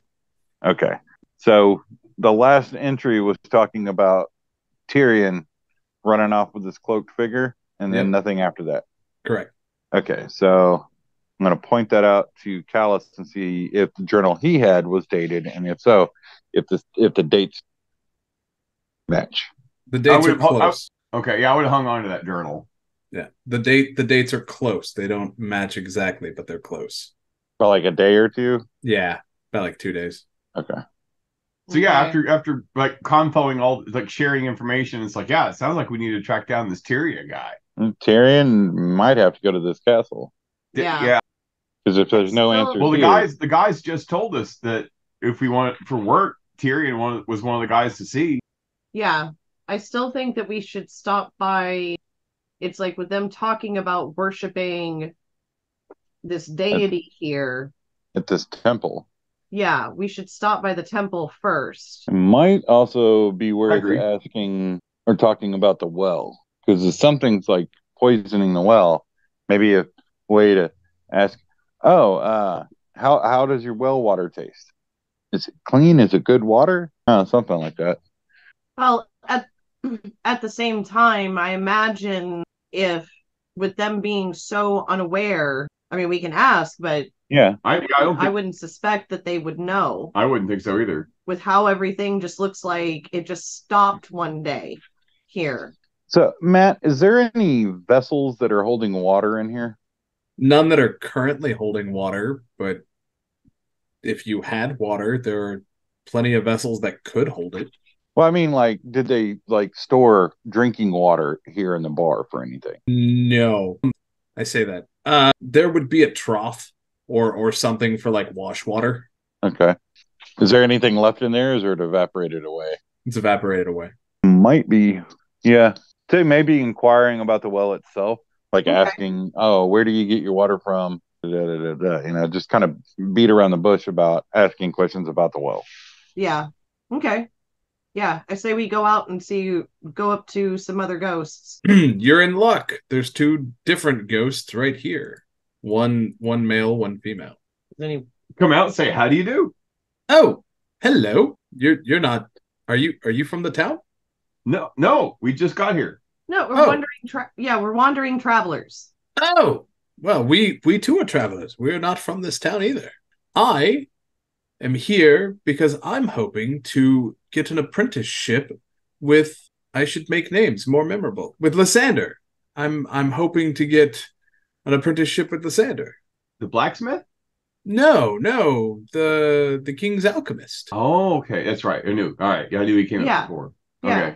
Okay. So the last entry was talking about Tyrion running off with this cloaked figure, and then Yep. nothing after that. Correct. Okay, so I'm going to point that out to Callus and see if the journal he had was dated, and if so, if the if the dates match. The dates are would- I- close. Okay, yeah, I would have hung on to that journal. Yeah. The date the dates are close. They don't match exactly, but they're close. For like a day or two. Yeah. About like two days. Okay. So yeah, Okay. after after like confoing all like sharing information, it's like, yeah, it sounds like we need to track down this Tyria guy. And Tyrion might have to go to this castle Yeah. yeah. because if there's no Well- answer, Well, the here, guys the guys just told us that if we want for work, Tyrion one, was one of the guys to see. Yeah, I still think that we should stop by. It's like with them talking about worshiping this deity here. at this temple. Yeah, we should stop by the temple first. It might also be worth asking or talking about the well because if something's like poisoning the well, maybe a way to ask, "Oh, uh, how how does your well water taste? Is it clean? Is it good water? Uh, something like that." Well, at at the same time, I imagine if with them being so unaware, I mean, we can ask, but Yeah, I I don't I wouldn't suspect that they would know I wouldn't think so either. with how everything just looks like it just stopped one day here. So, Matt, is there any vessels that are holding water in here? None that are currently holding water, but if you had water, there are plenty of vessels that could hold it. Well, I mean, like, did they like store drinking water here in the bar for anything? No, I say that. Uh, there would be a trough or or something for like wash water. Okay. Is there anything left in there? Or is it evaporated away? It's evaporated away. Might be. Yeah. Say maybe inquiring about the well itself, like Okay. asking, "Oh, where do you get your water from?" Da, da, da, da. You know, just kind of beat around the bush about asking questions about the well. Yeah. Okay. Yeah, I say we go out and see, go up to some other ghosts. You're in luck. There's two different ghosts right here. One one male, one female. Is any Come out and say, how do you do? Oh, hello. You're you're not. Are you are you from the town? No, no, we just got here. No, we're Oh. wandering. Tra- yeah, we're wandering travelers. Oh, well, we we too are travelers. We're not from this town either. I am here because I'm hoping to get an apprenticeship with. I should make names more memorable with Lysander. I'm I'm hoping to get an apprenticeship with Lysander. The blacksmith? No, no, the the king's alchemist. Oh, okay. That's right. I knew. All right. Yeah, I knew he came Yeah. up before. Yeah.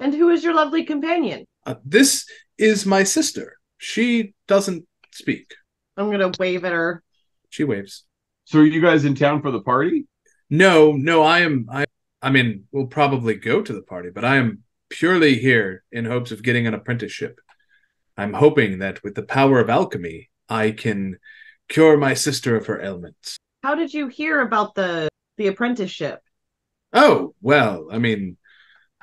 Okay. And who is your lovely companion? Uh, this is my sister. She doesn't speak. I'm gonna wave at her. She waves. So are you guys in town for the party? No, no, I am. I. I mean, we'll probably go to the party, but I am purely here in hopes of getting an apprenticeship. I'm hoping that with the power of alchemy, I can cure my sister of her ailments. How did you hear about the the apprenticeship? Oh, well, I mean,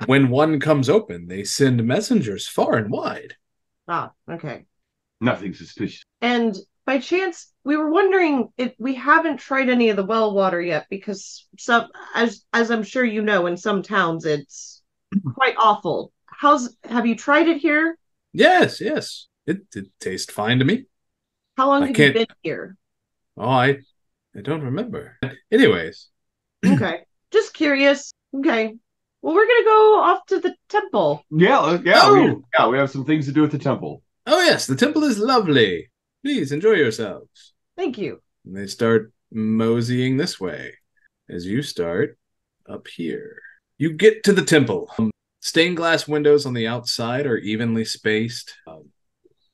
when one comes open, they send messengers far and wide. Ah, okay. Nothing suspicious. And by chance, we were wondering if we haven't tried any of the well water yet because some, as as I'm sure you know, in some towns it's quite awful. How's have you tried it here? Yes, yes, it, it tastes fine to me. How long I have can't- you been here? Oh, I, I don't remember. Anyways, Okay, just curious. Okay, Well, we're gonna go off to the temple. Yeah, uh, yeah, we, Oh. yeah. We have some things to do at the temple. Oh, yes, the temple is lovely. Please enjoy yourselves. Thank you. And they start moseying this way as you start up here. You get to the temple. Um, stained glass windows on the outside are evenly spaced, um,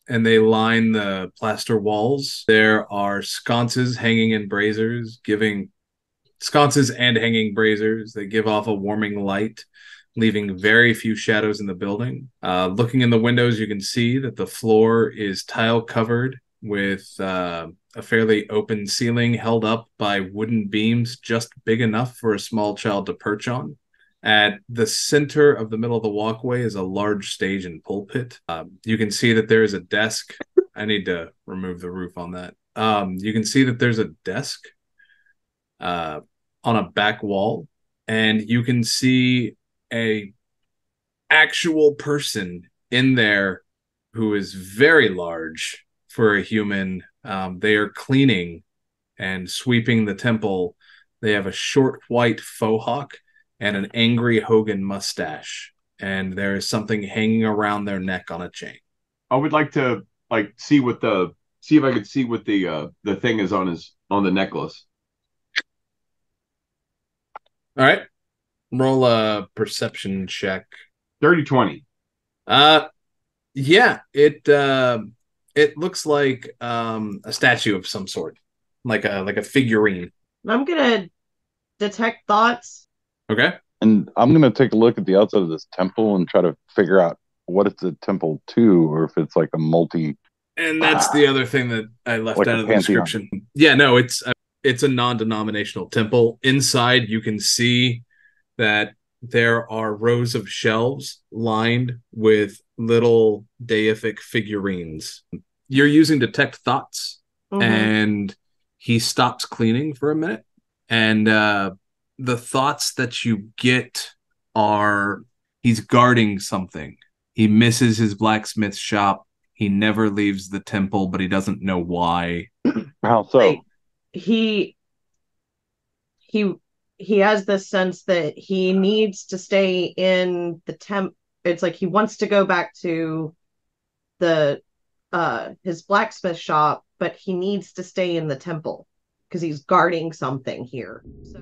and they line the plaster walls. There are sconces hanging in braziers, giving sconces and hanging braziers. They give off a warming light, leaving very few shadows in the building. Uh, looking in the windows, you can see that the floor is tile covered with uh, a fairly open ceiling held up by wooden beams just big enough for a small child to perch on. At the center of the middle of the walkway is a large stage and pulpit. Um, you can see that there is a desk. I need to remove the roof on that. Um, you can see that there's a desk uh, on a back wall, and you can see a actual person in there who is very large for a human. Um, they are cleaning and sweeping the temple. They have a short white faux hawk and an angry Hogan mustache, and there is something hanging around their neck on a chain. I would like to like see what the see if I could see what the uh the thing is on his on the necklace. All right, roll a perception check. Dirty twenty. Uh, yeah, it uh, it looks like um a statue of some sort, like a like a figurine. I'm gonna detect thoughts. Okay. And I'm gonna take a look at the outside of this temple and try to figure out what it's a temple to, or if it's like a multi. And that's the other thing that I left Like out of the pantheon. description. Yeah, no, it's a, it's a non-denominational temple. Inside, you can see that there are rows of shelves lined with little deific figurines. You're using detect thoughts, Mhm. and he stops cleaning for a minute, and uh, the thoughts that you get are he's guarding something. He misses his blacksmith shop. He never leaves the temple, but he doesn't know why. How so? Like, he he he has this sense that he needs to stay in the temp it's like he wants to go back to the uh his blacksmith shop but he needs to stay in the temple because he's guarding something here. So